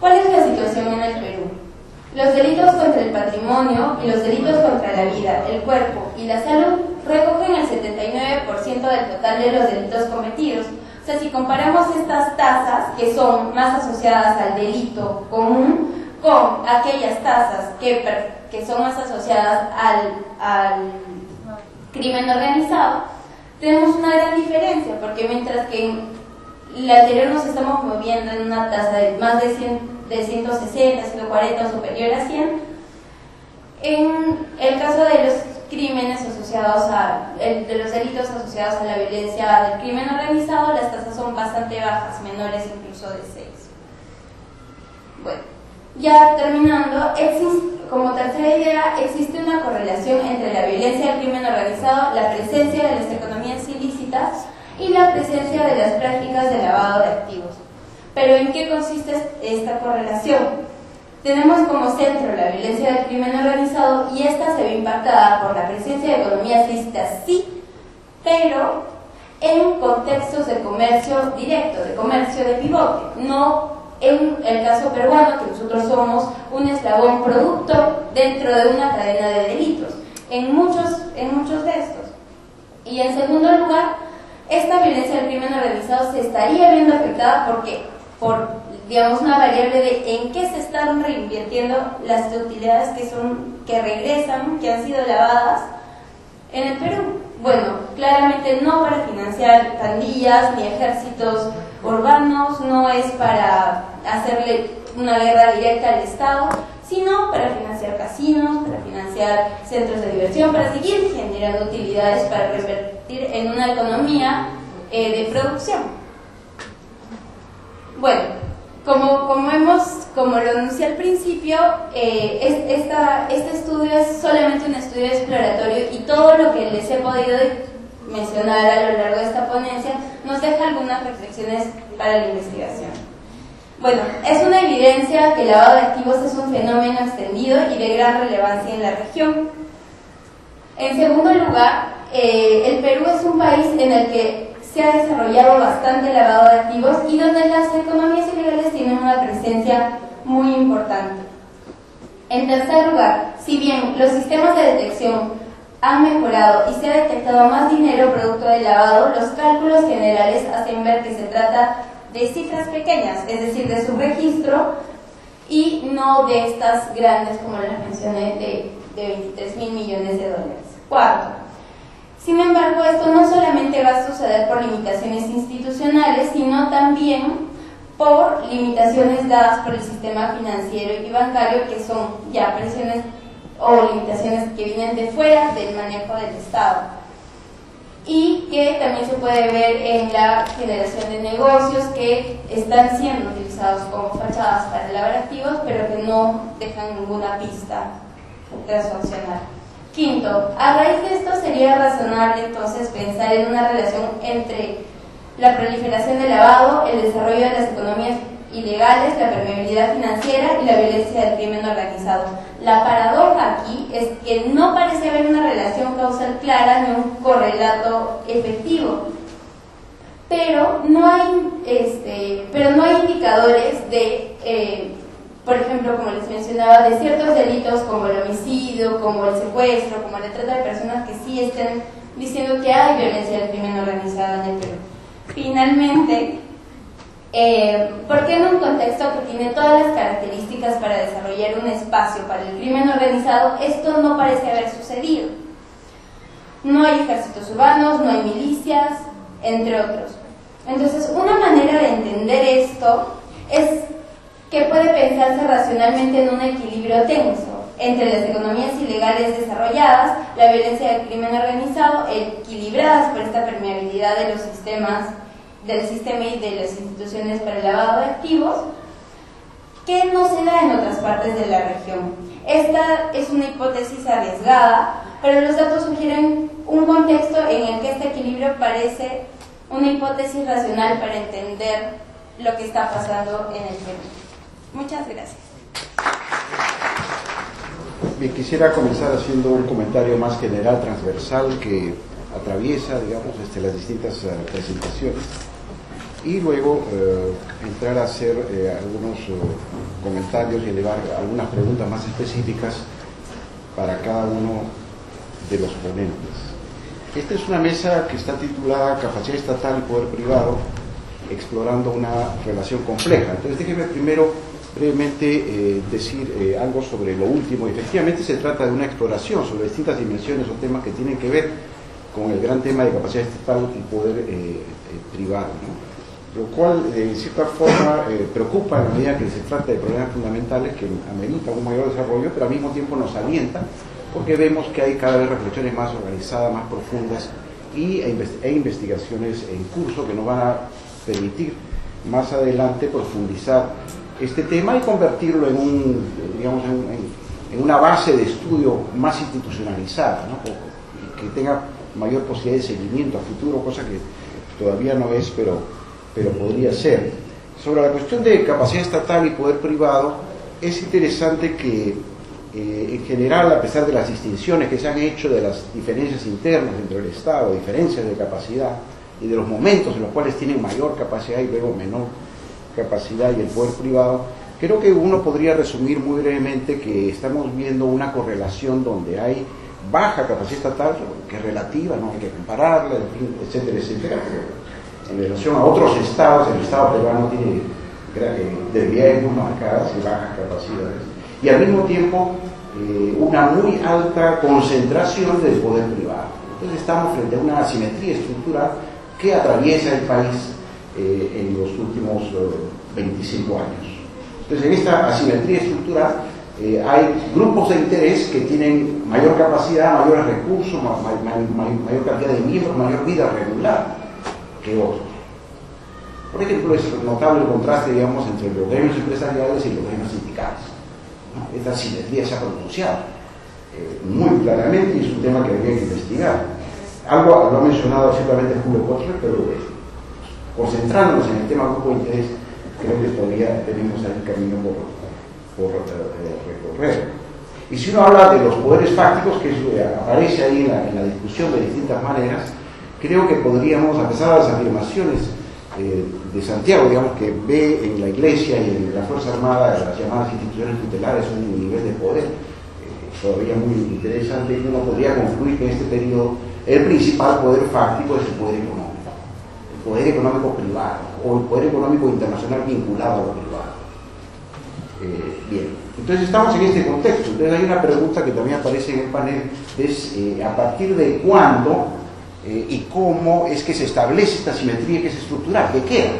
Speaker 5: ¿Cuál es la situación en el Perú? Los delitos contra el patrimonio y los delitos contra la vida, el cuerpo y la salud recogen el 79% del total de los delitos cometidos. O sea, si comparamos estas tasas, que son más asociadas al delito común, con aquellas tasas que, que son más asociadas al, al crimen organizado, tenemos una gran diferencia, porque mientras que en la anterior nos estamos moviendo en una tasa de más de 100 de 160, 140 o superior a 100. En el caso de los crímenes asociados a, de los delitos asociados a la violencia del crimen organizado, las tasas son bastante bajas, menores incluso de 6. Bueno, ya terminando, como tercera idea, existe una correlación entre la violencia del crimen organizado, la presencia de las economías ilícitas y la presencia de las prácticas de lavado de activos. Pero ¿en qué consiste esta correlación? Tenemos como centro la violencia del crimen organizado y esta se ve impactada por la presencia de economías lícitas, sí, pero en contextos de comercio directo, de comercio de pivote, no en el caso peruano, que nosotros somos un eslabón producto dentro de una cadena de delitos, en muchos, en muchos de estos. Y en segundo lugar, esta violencia del crimen organizado se estaría viendo afectada porque por, digamos, una variable de en qué se están reinvirtiendo las utilidades que, son, que regresan, que han sido lavadas en el Perú. Bueno, claramente no para financiar pandillas ni ejércitos urbanos, no es para hacerle una guerra directa al Estado, sino para financiar casinos, para financiar centros de diversión, para seguir generando utilidades para revertir en una economía eh, de producción. Bueno, como, como, hemos, como lo anuncié al principio, eh, este estudio es solamente un estudio exploratorio y todo lo que les he podido mencionar a lo largo de esta ponencia nos deja algunas reflexiones para la investigación. Bueno, es una evidencia que el lavado de activos es un fenómeno extendido y de gran relevancia en la región. En segundo lugar, eh, el Perú es un país en el que se ha desarrollado bastante lavado de activos y donde las economías ilegales tienen una presencia muy importante. En tercer lugar, si bien los sistemas de detección han mejorado y se ha detectado más dinero producto del lavado, los cálculos generales hacen ver que se trata de cifras pequeñas, es decir, de su registro y no de estas grandes, como les mencioné, de, de 23 mil millones de dólares. Cuarto, sin embargo, esto no solamente va a suceder por limitaciones institucionales, sino también por limitaciones dadas por el sistema financiero y bancario, que son ya presiones o limitaciones que vienen de fuera del manejo del Estado. Y que también se puede ver en la generación de negocios que están siendo utilizados como fachadas para lavar activos, pero que no dejan ninguna pista transaccional. Quinto, a raíz de esto sería razonable entonces pensar en una relación entre la proliferación del lavado, el desarrollo de las economías ilegales, la permeabilidad financiera y la violencia del crimen organizado. La paradoja aquí es que no parece haber una relación causal clara ni un correlato efectivo. Pero no hay, este, pero no hay indicadores de eh, por ejemplo, como les mencionaba, de ciertos delitos como el homicidio, como el secuestro, como la trata de personas que sí estén diciendo que hay violencia del crimen organizado en el Perú. Finalmente, eh, ¿por qué en un contexto que tiene todas las características para desarrollar un espacio para el crimen organizado, esto no parece haber sucedido? No hay ejércitos urbanos, no hay milicias, entre otros. Entonces, una manera de entender esto es que puede pensarse racionalmente en un equilibrio tenso entre las economías ilegales desarrolladas, la violencia del crimen organizado, equilibradas por esta permeabilidad de los sistemas, del sistema y de las instituciones para el lavado de activos, que no se da en otras partes de la región. Esta es una hipótesis arriesgada, pero los datos sugieren un contexto en el que este equilibrio parece una hipótesis racional para entender lo que está pasando en el Perú. Muchas gracias.
Speaker 6: Bien, quisiera comenzar haciendo un comentario más general, transversal, que atraviesa, digamos, este, las distintas uh, presentaciones y luego uh, entrar a hacer uh, algunos comentarios y elevar algunas preguntas más específicas para cada uno de los ponentes. Esta es una mesa que está titulada Capacidad Estatal y Poder Privado, explorando una relación compleja. Entonces déjeme primero brevemente eh, decir eh, algo sobre lo último. Efectivamente se trata de una exploración sobre distintas dimensiones o temas que tienen que ver con el gran tema de capacidad estatal y poder eh, privado. Lo cual, de cierta forma, preocupa en la medida que se trata de problemas fundamentales que ameritan un mayor desarrollo, pero al mismo tiempo nos alienta porque vemos que hay cada vez reflexiones más organizadas, más profundas y, e, e investigaciones en curso que nos van a permitir más adelante profundizar este tema y convertirlo en, un, digamos, en, una base de estudio más institucionalizada, que tenga mayor posibilidad de seguimiento a futuro, cosa que todavía no es, pero, pero podría ser. Sobre la cuestión de capacidad estatal y poder privado, es interesante que eh, en general, a pesar de las distinciones que se han hecho de las diferencias internas entre el Estado, diferencias de capacidad y de los momentos en los cuales tienen mayor capacidad y luego menor capacidad y el poder privado, creo que uno podría resumir muy brevemente que estamos viendo una correlación donde hay baja capacidad estatal, que es relativa, no hay que compararla, etcétera, etcétera, pero en relación a otros estados, el estado peruano tiene eh, muy marcadas y bajas capacidades y al mismo tiempo eh, una muy alta concentración del poder privado. Entonces estamos frente a una asimetría estructural que atraviesa el país eh, en los últimos 25 eh, años. Entonces en esta asimetría estructural hay grupos de interés que tienen mayor capacidad, mayores recursos, mayor cantidad de miembros, mayor vida regular que otros. Por ejemplo, es notable el contraste, digamos, entre los gremios empresariales y los gremios sindicales esta simetría se ha pronunciado eh, muy claramente y es un tema que habría que investigar. Algo lo ha mencionado simplemente Julio Kotler, pero eh, concentrándonos en el tema grupo de interés, creo que todavía tenemos ahí camino por, eh, recorrer. Y si uno habla de los poderes fácticos, que aparece ahí en la, discusión de distintas maneras, creo que podríamos, a pesar de las afirmaciones eh, de Santiago, digamos, que ve en la Iglesia y en la Fuerza Armada las llamadas instituciones tutelares un nivel de poder eh, todavía muy interesante, uno podría concluir que en este periodo el principal poder fáctico es el poder económico, poder económico privado o el poder económico internacional vinculado a lo privado. Eh, bien, entonces estamos en este contexto. Entonces hay una pregunta que también aparece en el panel, es a partir de cuándo eh, y cómo es que se establece esta simetría que es estructural, que queda.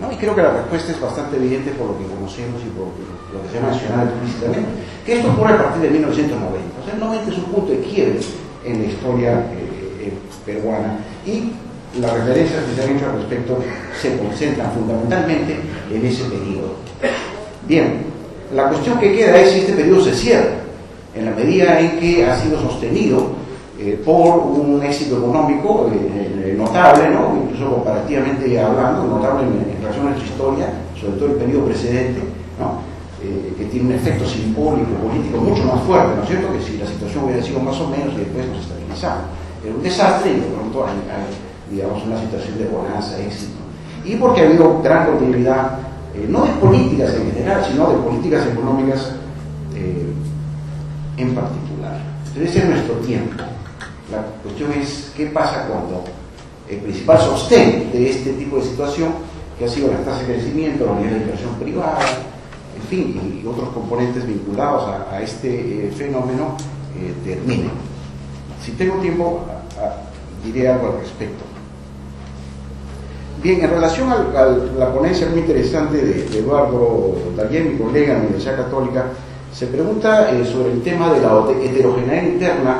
Speaker 6: ¿no? Y creo que la respuesta es bastante evidente por lo que conocemos y por lo que se ha mencionado explícitamente, que esto ocurre a partir de 1990. O sea, el 90 es un punto de quiebre en la historia eh, eh, peruana y las referencias que se al respecto se concentran fundamentalmente en ese periodo. Bien, la cuestión que queda es si este periodo se cierra, en la medida en que ha sido sostenido eh, por un éxito económico eh, eh, notable, ¿no? incluso comparativamente hablando, notable en, relación a nuestra historia, sobre todo el periodo precedente, ¿no? que tiene un efecto simbólico, político mucho más fuerte, ¿no es cierto?, que si la situación hubiera sido más o menos y después nos estabilizamos. Era un desastre y de pronto hay, digamos, una situación de bonanza, éxito. Y porque ha habido gran continuidad, no de políticas en general, sino de políticas económicas en particular. Entonces, ese es nuestro tiempo. La cuestión es qué pasa cuando el principal sostén de este tipo de situación, que ha sido la tasa de crecimiento, la unidad de inversión privada, en fin, y, otros componentes vinculados a, este eh, fenómeno, eh, terminen. Si tengo tiempo, diré algo al respecto. Bien, en relación a la ponencia muy interesante de, Eduardo Dallén, mi colega en la Universidad Católica, se pregunta eh, sobre el tema de la heterogeneidad interna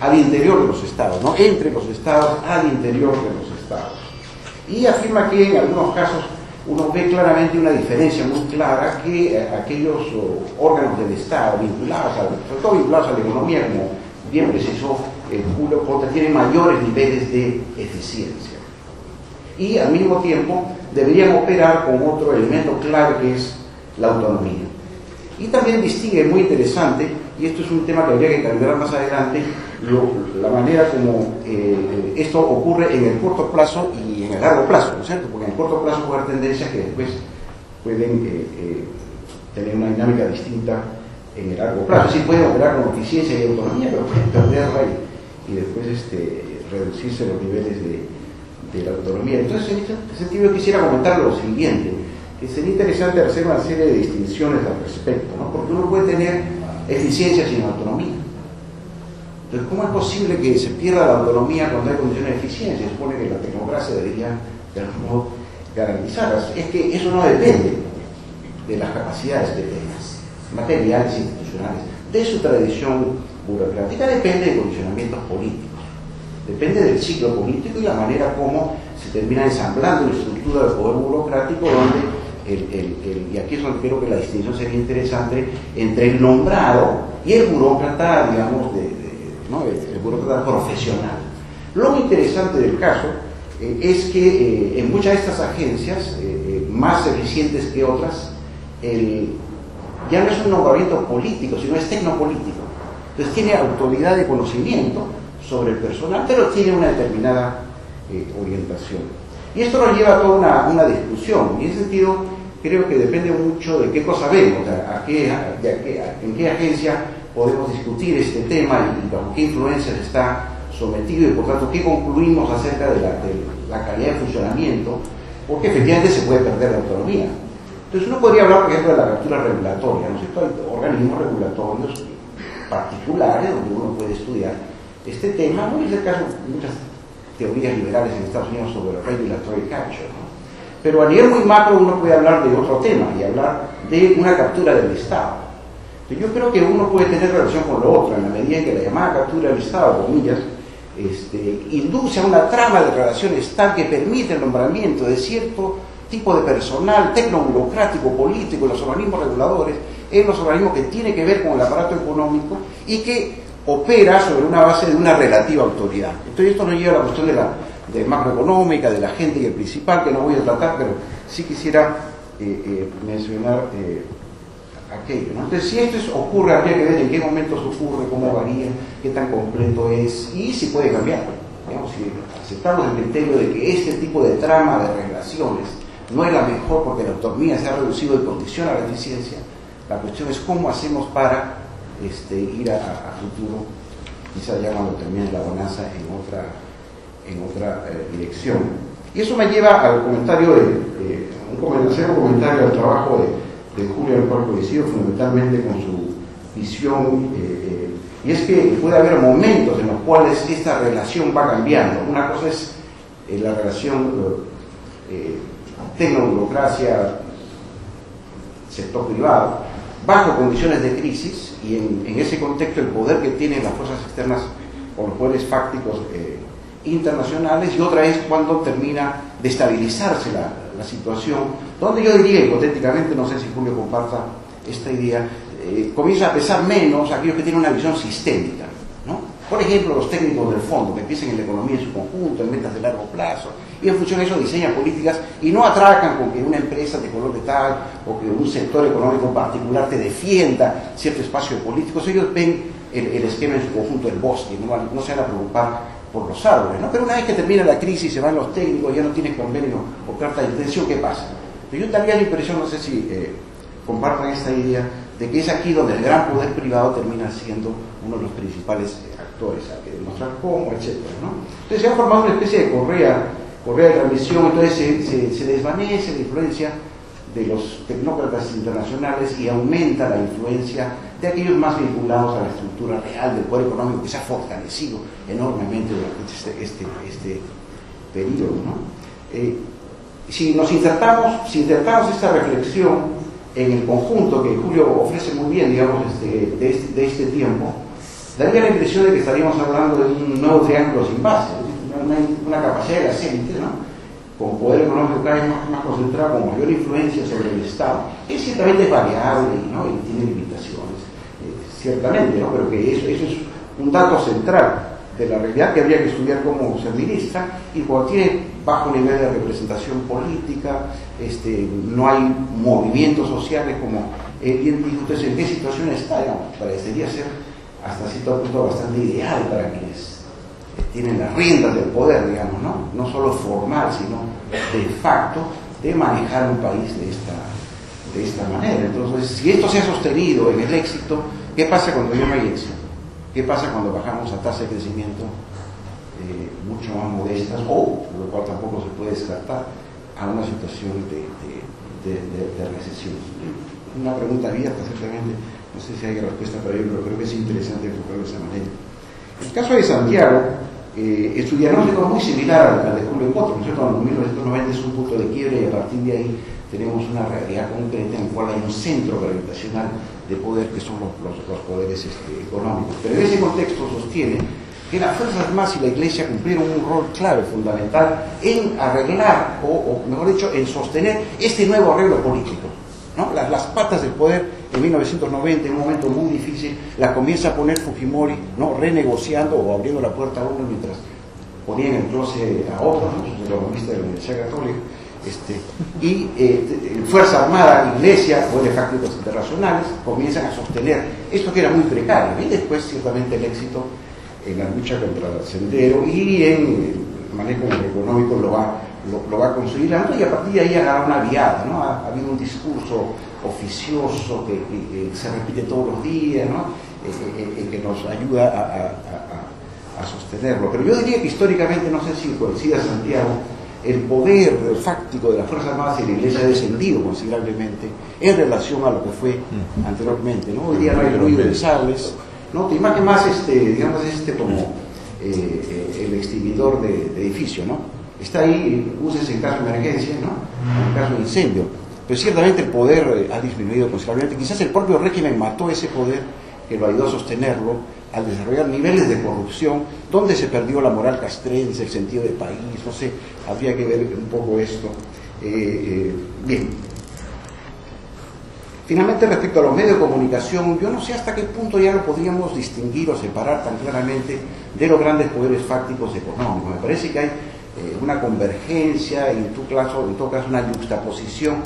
Speaker 6: al interior de los estados, ¿no? entre los estados, al interior de los estados. Y afirma que en algunos casos uno ve claramente una diferencia muy clara que eh, aquellos órganos del Estado vinculados, a, sobre todo vinculados a la economía, como bien precisó eh, Julio Cota, tienen mayores niveles de eficiencia. Y al mismo tiempo deberían operar con otro elemento clave que es la autonomía. Y también distingue, muy interesante, y esto es un tema que habría que calibrar más adelante, la manera como eh, esto ocurre en el corto plazo y en el largo plazo, ¿no es cierto? Porque en el corto plazo puede haber tendencias que después pueden eh, eh, tener una dinámica distinta en el largo plazo. Sí pueden operar con eficiencia y autonomía, pero pueden perderla y, y después este, reducirse los niveles de, de, la autonomía. Entonces, en este sentido, yo quisiera comentar lo siguiente, que sería interesante hacer una serie de distinciones al respecto, ¿no? porque uno puede tener eficiencia sin autonomía. Entonces, ¿cómo es posible que se pierda la autonomía cuando hay condiciones de eficiencia? Se supone que la tecnocracia debería, de algún modo, garantizarlas. Es que eso no depende de las capacidades que tengas, materiales, institucionales, de su tradición burocrática, depende de condicionamientos políticos. Depende del ciclo político y la manera como se termina ensamblando la estructura del poder burocrático, donde y aquí es donde creo que la distinción sería interesante entre el nombrado y el burócrata, digamos, de, el, burócrata profesional. Lo interesante del caso eh, es que eh, en muchas de estas agencias, eh, más eficientes que otras, ya no es un nombramiento político, sino es tecnopolítico. Entonces tiene autoridad de conocimiento sobre el personal, pero tiene una determinada orientación. Y esto nos lleva a toda una, una discusión. Y en ese sentido, creo que depende mucho de qué cosa vemos, a qué, en qué agencia podemos discutir este tema y bajo qué influencias está sometido y por tanto qué concluimos acerca de la, calidad de funcionamiento, porque efectivamente se puede perder la autonomía. Entonces uno podría hablar, por ejemplo, de la captura regulatoria, ¿no es cierto? Hay organismos regulatorios particulares donde uno puede estudiar este tema, ¿no? es el caso de muchas teorías liberales en Estados Unidos sobre el regulatory capture, ¿no? Pero a nivel muy macro uno puede hablar de otro tema y hablar de una captura del Estado. Yo creo que uno puede tener relación con lo otro en la medida en que la llamada captura del Estado, comillas, este, induce a una trama de relaciones tal que permite el nombramiento de cierto tipo de personal tecnoburocrático, político, en los organismos reguladores, en los organismos que tiene que ver con el aparato económico y que opera sobre una base de una relativa autoridad. Entonces esto nos lleva a la cuestión de la macroeconómica, de la gente y el principal, que no voy a tratar, pero sí quisiera eh, eh, mencionar eh, aquello. Entonces, si esto ocurre, habría que ver en qué momentos ocurre, cómo varía, qué tan completo es y si puede cambiar. Digamos, si aceptamos el criterio de que este tipo de trama de relaciones no es la mejor porque la autonomía se ha reducido y condiciona la eficiencia, la cuestión es cómo hacemos para este, ir a, futuro, quizá ya cuando termine la bonanza en otra en otra eh, dirección. Y eso me lleva al comentario de, un, comentario, un comentario al trabajo de, Julio del Coincido, fundamentalmente con su visión, eh, eh, y es que puede haber momentos en los cuales esta relación va cambiando. Una cosa es la relación tecnoburocracia, sector privado, bajo condiciones de crisis, y en, ese contexto el poder que tienen las fuerzas externas o los poderes fácticos internacionales y otra es cuando termina de estabilizarse la, situación, donde yo diría hipotéticamente, no sé si Julio comparta esta idea, eh, comienza a pesar menos aquellos que tienen una visión sistémica. ¿no? Por ejemplo, los técnicos del fondo que piensan en la economía en su conjunto, en metas de largo plazo, y en función de eso diseñan políticas y no atracan con que una empresa de color de tal o que un sector económico particular te defienda cierto espacio político. Ellos ven el, esquema en su conjunto, el bosque, no, se van a preocupar por los árboles, ¿no? Pero una vez que termina la crisis, se van los técnicos, ya no tienes convenio o carta de intención, ¿qué pasa? Yo también la impresión, no sé si eh, compartan esta idea, de que es aquí donde el gran poder privado termina siendo uno de los principales actores, hay que demostrar cómo, etc. ¿no? Entonces se ha formado una especie de correa, correa de transmisión, entonces se, desvanece la influencia de los tecnócratas internacionales y aumenta la influencia de aquellos más vinculados a la estructura real del poder económico que se ha fortalecido enormemente durante este, este, este periodo. ¿no? Eh, si nos insertamos, si insertamos esta reflexión en el conjunto que Julio ofrece muy bien, digamos, este, de, este, de este tiempo, daría la impresión de que estaríamos hablando de un nuevo triángulo sin base, una, capacidad de la élite, ¿no? con poder económico cada vez más, concentrado, con mayor influencia sobre el Estado. Es ciertamente variable ¿no? y tiene limitaciones, eh, ciertamente, ¿no? pero que eso, eso, es un dato central de la realidad que habría que estudiar como se administra y cuando tiene bajo nivel de representación política, este, no hay movimientos sociales como él bien dijo, entonces en qué situación está, digamos, parecería ser hasta cierto punto bastante ideal para quienes tienen las riendas del poder, digamos, ¿no? No solo formal, sino de facto, de manejar un país de esta, de esta manera. Entonces, si esto se ha sostenido en el éxito, ¿qué pasa cuando ya no hay éxito? ¿Qué pasa cuando bajamos a tasa de crecimiento eh, mucho más modestas o, lo cual tampoco se puede descartar, a una situación de, de, de, de recesión? Una pregunta abierta, ciertamente, no sé si hay respuesta para ello, pero creo que es interesante enfocarlo de esa manera. El caso de Santiago, eh, su diagnóstico es muy similar al, al de Julio Cotto, ¿no es cierto? En 1990 es un punto de quiebre y a partir de ahí tenemos una realidad concreta en la cual hay un centro gravitacional de poder que son los, los, los poderes este, económicos. Pero en ese contexto sostiene que las Fuerzas Armadas y la Iglesia cumplieron un rol clave, fundamental, en arreglar, o, o mejor dicho, en sostener este nuevo arreglo político. ¿no? Las, las, patas del poder en 1990, en un momento muy difícil, la comienza a poner Fujimori, ¿no? renegociando o abriendo la puerta a uno mientras ponían el closet a otro, ¿no? de de la Universidad Católica. Este, y eh, Fuerza Armada, Iglesia, poderes fácticos internacionales comienzan a sostener esto que era muy precario. Y después, ciertamente, el éxito en la lucha contra el sendero y en el manejo económico lo va lo, lo, va consolidando y a partir de ahí agarra una viada, ¿no? Ha habido un discurso oficioso que, que, que, se repite todos los días, ¿no? Eh, eh, que nos ayuda a, a, a, sostenerlo. Pero yo diría que históricamente, no sé si coincida Santiago, el poder fáctico de las Fuerzas Armadas y la Iglesia ha descendido considerablemente en relación a lo que fue anteriormente, ¿no? Hoy día no hay ruido de sables, ¿no? Te imaginas más, este, digamos, este como eh, el extinguidor de, de edificio, ¿no? está ahí, úsese en caso de emergencia, ¿no? en caso de incendio. Pero ciertamente el poder eh, ha disminuido considerablemente. Quizás el propio régimen mató ese poder que lo ayudó a sostenerlo al desarrollar niveles de corrupción, donde se perdió la moral castrense, el sentido de país, no sé, habría que ver un poco esto. Eh, eh, bien. Finalmente, respecto a los medios de comunicación, yo no sé hasta qué punto ya lo podríamos distinguir o separar tan claramente de los grandes poderes fácticos económicos. Me parece que hay una convergencia, en, tu caso, en todo caso una juxtaposición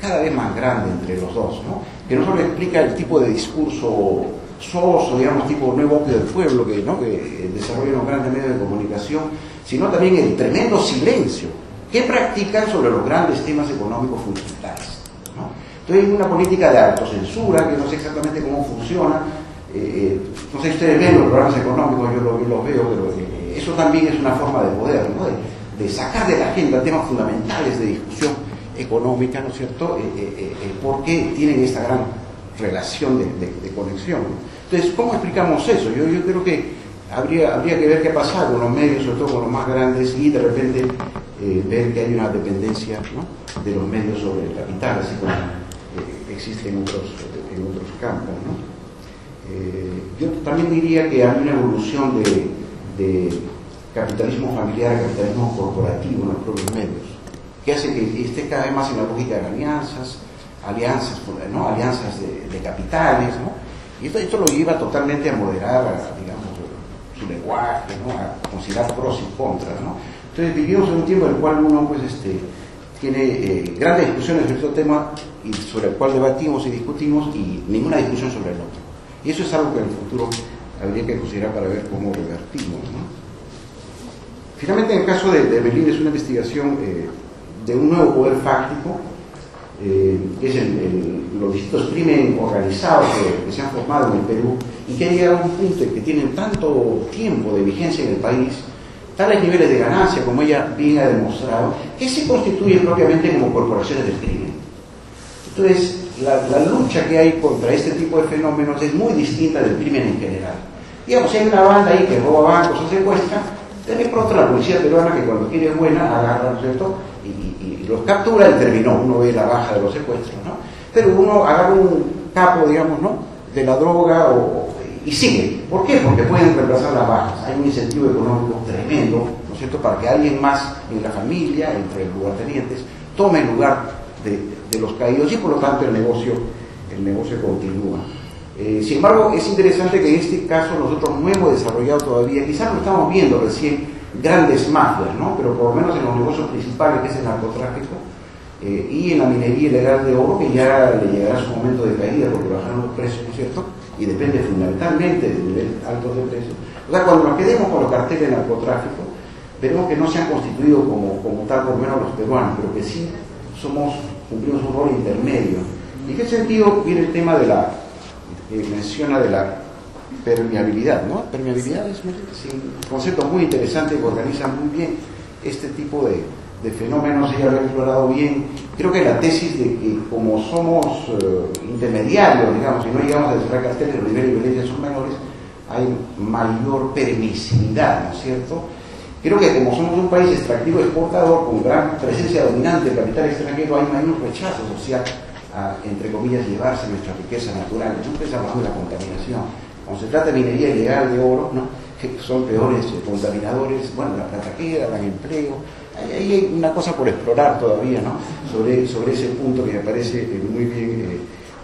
Speaker 6: cada vez más grande entre los dos, ¿no? que no solo explica el tipo de discurso soso, digamos, tipo nuevo opio del pueblo que, ¿no? desarrollan los grandes medios de comunicación, sino también el tremendo silencio que practican sobre los grandes temas económicos fundamentales. ¿no? Entonces una política de autocensura que no sé exactamente cómo funciona, eh, no sé si ustedes ven los programas económicos, yo los, veo, pero eh, eso también es una forma de poder, de, sacar de la agenda temas fundamentales de discusión económica, ¿no es cierto?, eh, eh, eh porque tienen esta gran relación de, conexión. Entonces, ¿cómo explicamos eso? Yo, creo que habría, que ver qué pasa con los medios, sobre todo con los más grandes, y de repente ver que hay una dependencia de los medios sobre el capital, así como eh, existe en otros, campos. yo también diría que hay una evolución de, de capitalismo familiar a capitalismo corporativo en los propios medios, que que esté cada vez más en la lógica de alianzas, alianzas, ¿no? alianzas de, capitales, ¿no? y esto, esto, lo lleva totalmente a moderar, digamos, su lenguaje, ¿no? a considerar pros y contras. ¿no? Entonces vivimos en un tiempo en el cual uno pues, este, tiene eh, grandes discusiones sobre este tema y sobre el cual debatimos y discutimos y ninguna discusión sobre el otro. Y eso es algo que en el futuro habría que considerar para ver cómo revertimos. ¿no? Finalmente, en el caso de, de Berlín, es una investigación eh, de un nuevo poder fáctico, eh, que es los distintos crímenes organizados que, se han formado en el Perú y que han llegado a un punto en que tienen tanto tiempo de vigencia en el país, tales niveles de ganancia, como ella bien ha demostrado, que se constituyen propiamente como corporaciones del crimen. Entonces, la, lucha que hay contra este tipo de fenómenos es muy distinta del crimen en general. Digamos, hay una banda ahí que roba bancos o secuestra, tenés otra la policía peruana que cuando quiere buena agarra, ¿no es cierto? Los captura y terminó, uno ve la baja de los secuestros, ¿no? Pero uno agarra un capo, digamos, ¿no? De la droga y sigue. ¿Por qué? Porque pueden reemplazar las bajas. Hay un incentivo económico tremendo, ¿no es cierto?, para que alguien más en la familia, entre los lugartenientes, tome el lugar de, de los caídos y por lo tanto el negocio, el negocio continúa. Eh, sin embargo, es interesante que en este caso nosotros no hemos desarrollado todavía, quizás lo estamos viendo recién, grandes mafias, ¿no? pero por lo menos en los negocios principales, que es el narcotráfico, eh, y en la minería ilegal de oro, que ya le llegará su momento de caída porque bajaron los precios, ¿no es cierto? Y depende fundamentalmente del nivel alto de precios. O sea, cuando nos quedemos con los carteles de narcotráfico, veremos que no se han constituido como, como tal, por lo menos los peruanos, pero que sí somos, cumplimos un rol intermedio. ¿Y en qué sentido viene el tema de la, eh, menciona de la permeabilidad, ¿no? Permeabilidad es un concepto muy interesante que organiza muy bien este tipo de, de fenómenos, ella lo ha explorado bien. Creo que la tesis de que como somos eh, intermediarios, digamos, y no llegamos a cerrar carteles, los niveles de violencia son menores, hay mayor permisividad, ¿no es cierto? Creo que como somos un país extractivo exportador, con gran presencia dominante del capital extranjero, hay menos rechazo social a, entre comillas, llevarse nuestras riquezas naturales. No en la contaminación. Cuando se trata de minería ilegal de oro, ¿no? que son peores contaminadores, bueno, la plata queda, dan empleo, ahí hay una cosa por explorar todavía, ¿no? Sobre, sobre ese punto que me parece eh, muy bien eh,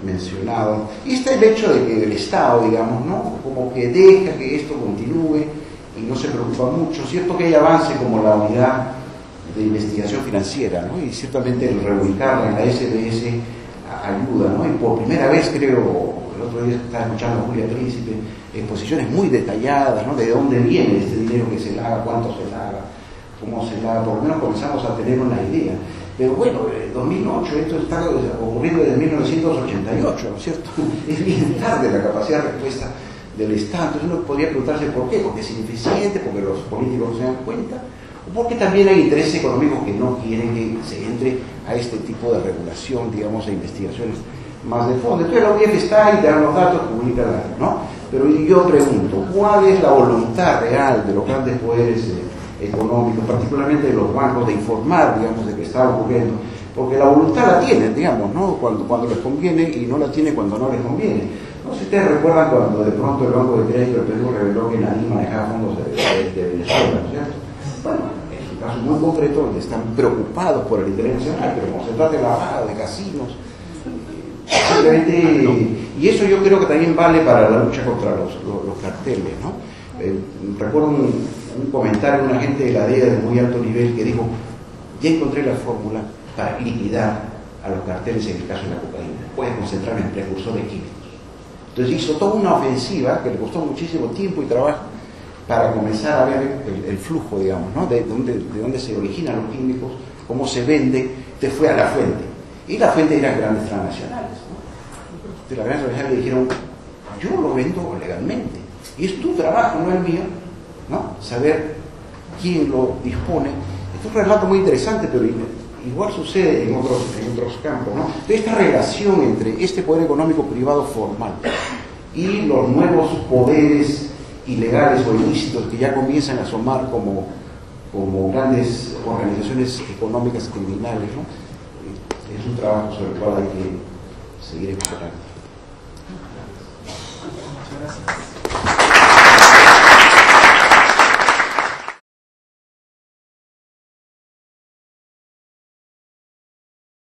Speaker 6: mencionado. Y está el hecho de que el Estado, digamos, ¿no? Como que deja que esto continúe y no se preocupa mucho. Cierto que hay avance como la unidad de investigación financiera, ¿no? Y ciertamente el reubicarla en la SBS ayuda, ¿no? Y por primera vez creo, otro día estaba escuchando Julia Príncipe, exposiciones muy detalladas, ¿no? De dónde viene este dinero que se haga, cuánto se haga, cómo se haga, por lo menos comenzamos a tener una idea. Pero bueno, en 2008, esto está ocurriendo desde 1988, ¿no es cierto? [laughs] Es bien tarde la capacidad de respuesta del Estado. Entonces uno podría preguntarse por qué, porque es ineficiente, porque los políticos no se dan cuenta, o porque también hay intereses económicos que no quieren que se entre a este tipo de regulación, digamos, de investigaciones más de fondo. Entonces la UIF está y te dan los datos, publica ¿no? Pero yo pregunto, ¿cuál es la voluntad real de los grandes poderes eh, económicos, particularmente de los bancos, de informar, digamos, de que está ocurriendo? Porque la voluntad la tienen, digamos, ¿no? Cuando, cuando les conviene y no la tienen cuando no les conviene. No si ustedes recuerdan cuando de pronto el Banco de Crédito del Perú reveló que nadie manejaba fondos de, de, de Venezuela, ¿no es cierto? Bueno, es un caso muy concreto donde están preocupados por el interés nacional, pero como se trata de lavado, de casinos, simplemente, y eso yo creo que también vale para la lucha contra los, los, carteles, ¿no? Eh, recuerdo un, comentario de un agente de la DEA de muy alto nivel que dijo, ya encontré la fórmula para liquidar a los carteles en el caso de la cocaína, puedes concentrarme en precursores químicos. Entonces hizo toda una ofensiva que le costó muchísimo tiempo y trabajo para comenzar a ver el, flujo, digamos, ¿no? de, dónde, de dónde se originan los químicos, cómo se vende, te fue a la fuente. Y la fuente eran grandes transnacionales. ¿no? De las grandes transnacionales le dijeron, yo lo vendo legalmente. Y es tu trabajo, no el mío, ¿no? Saber quién lo dispone. Es un relato muy interesante, pero igual sucede en otros, en otros campos, ¿no? Esta relación entre este poder económico privado formal y los nuevos poderes ilegales o ilícitos que ya comienzan a asomar como, como grandes organizaciones económicas criminales, ¿no? Es un trabajo sobre el cual hay que seguir explorando.
Speaker 2: Muchas gracias.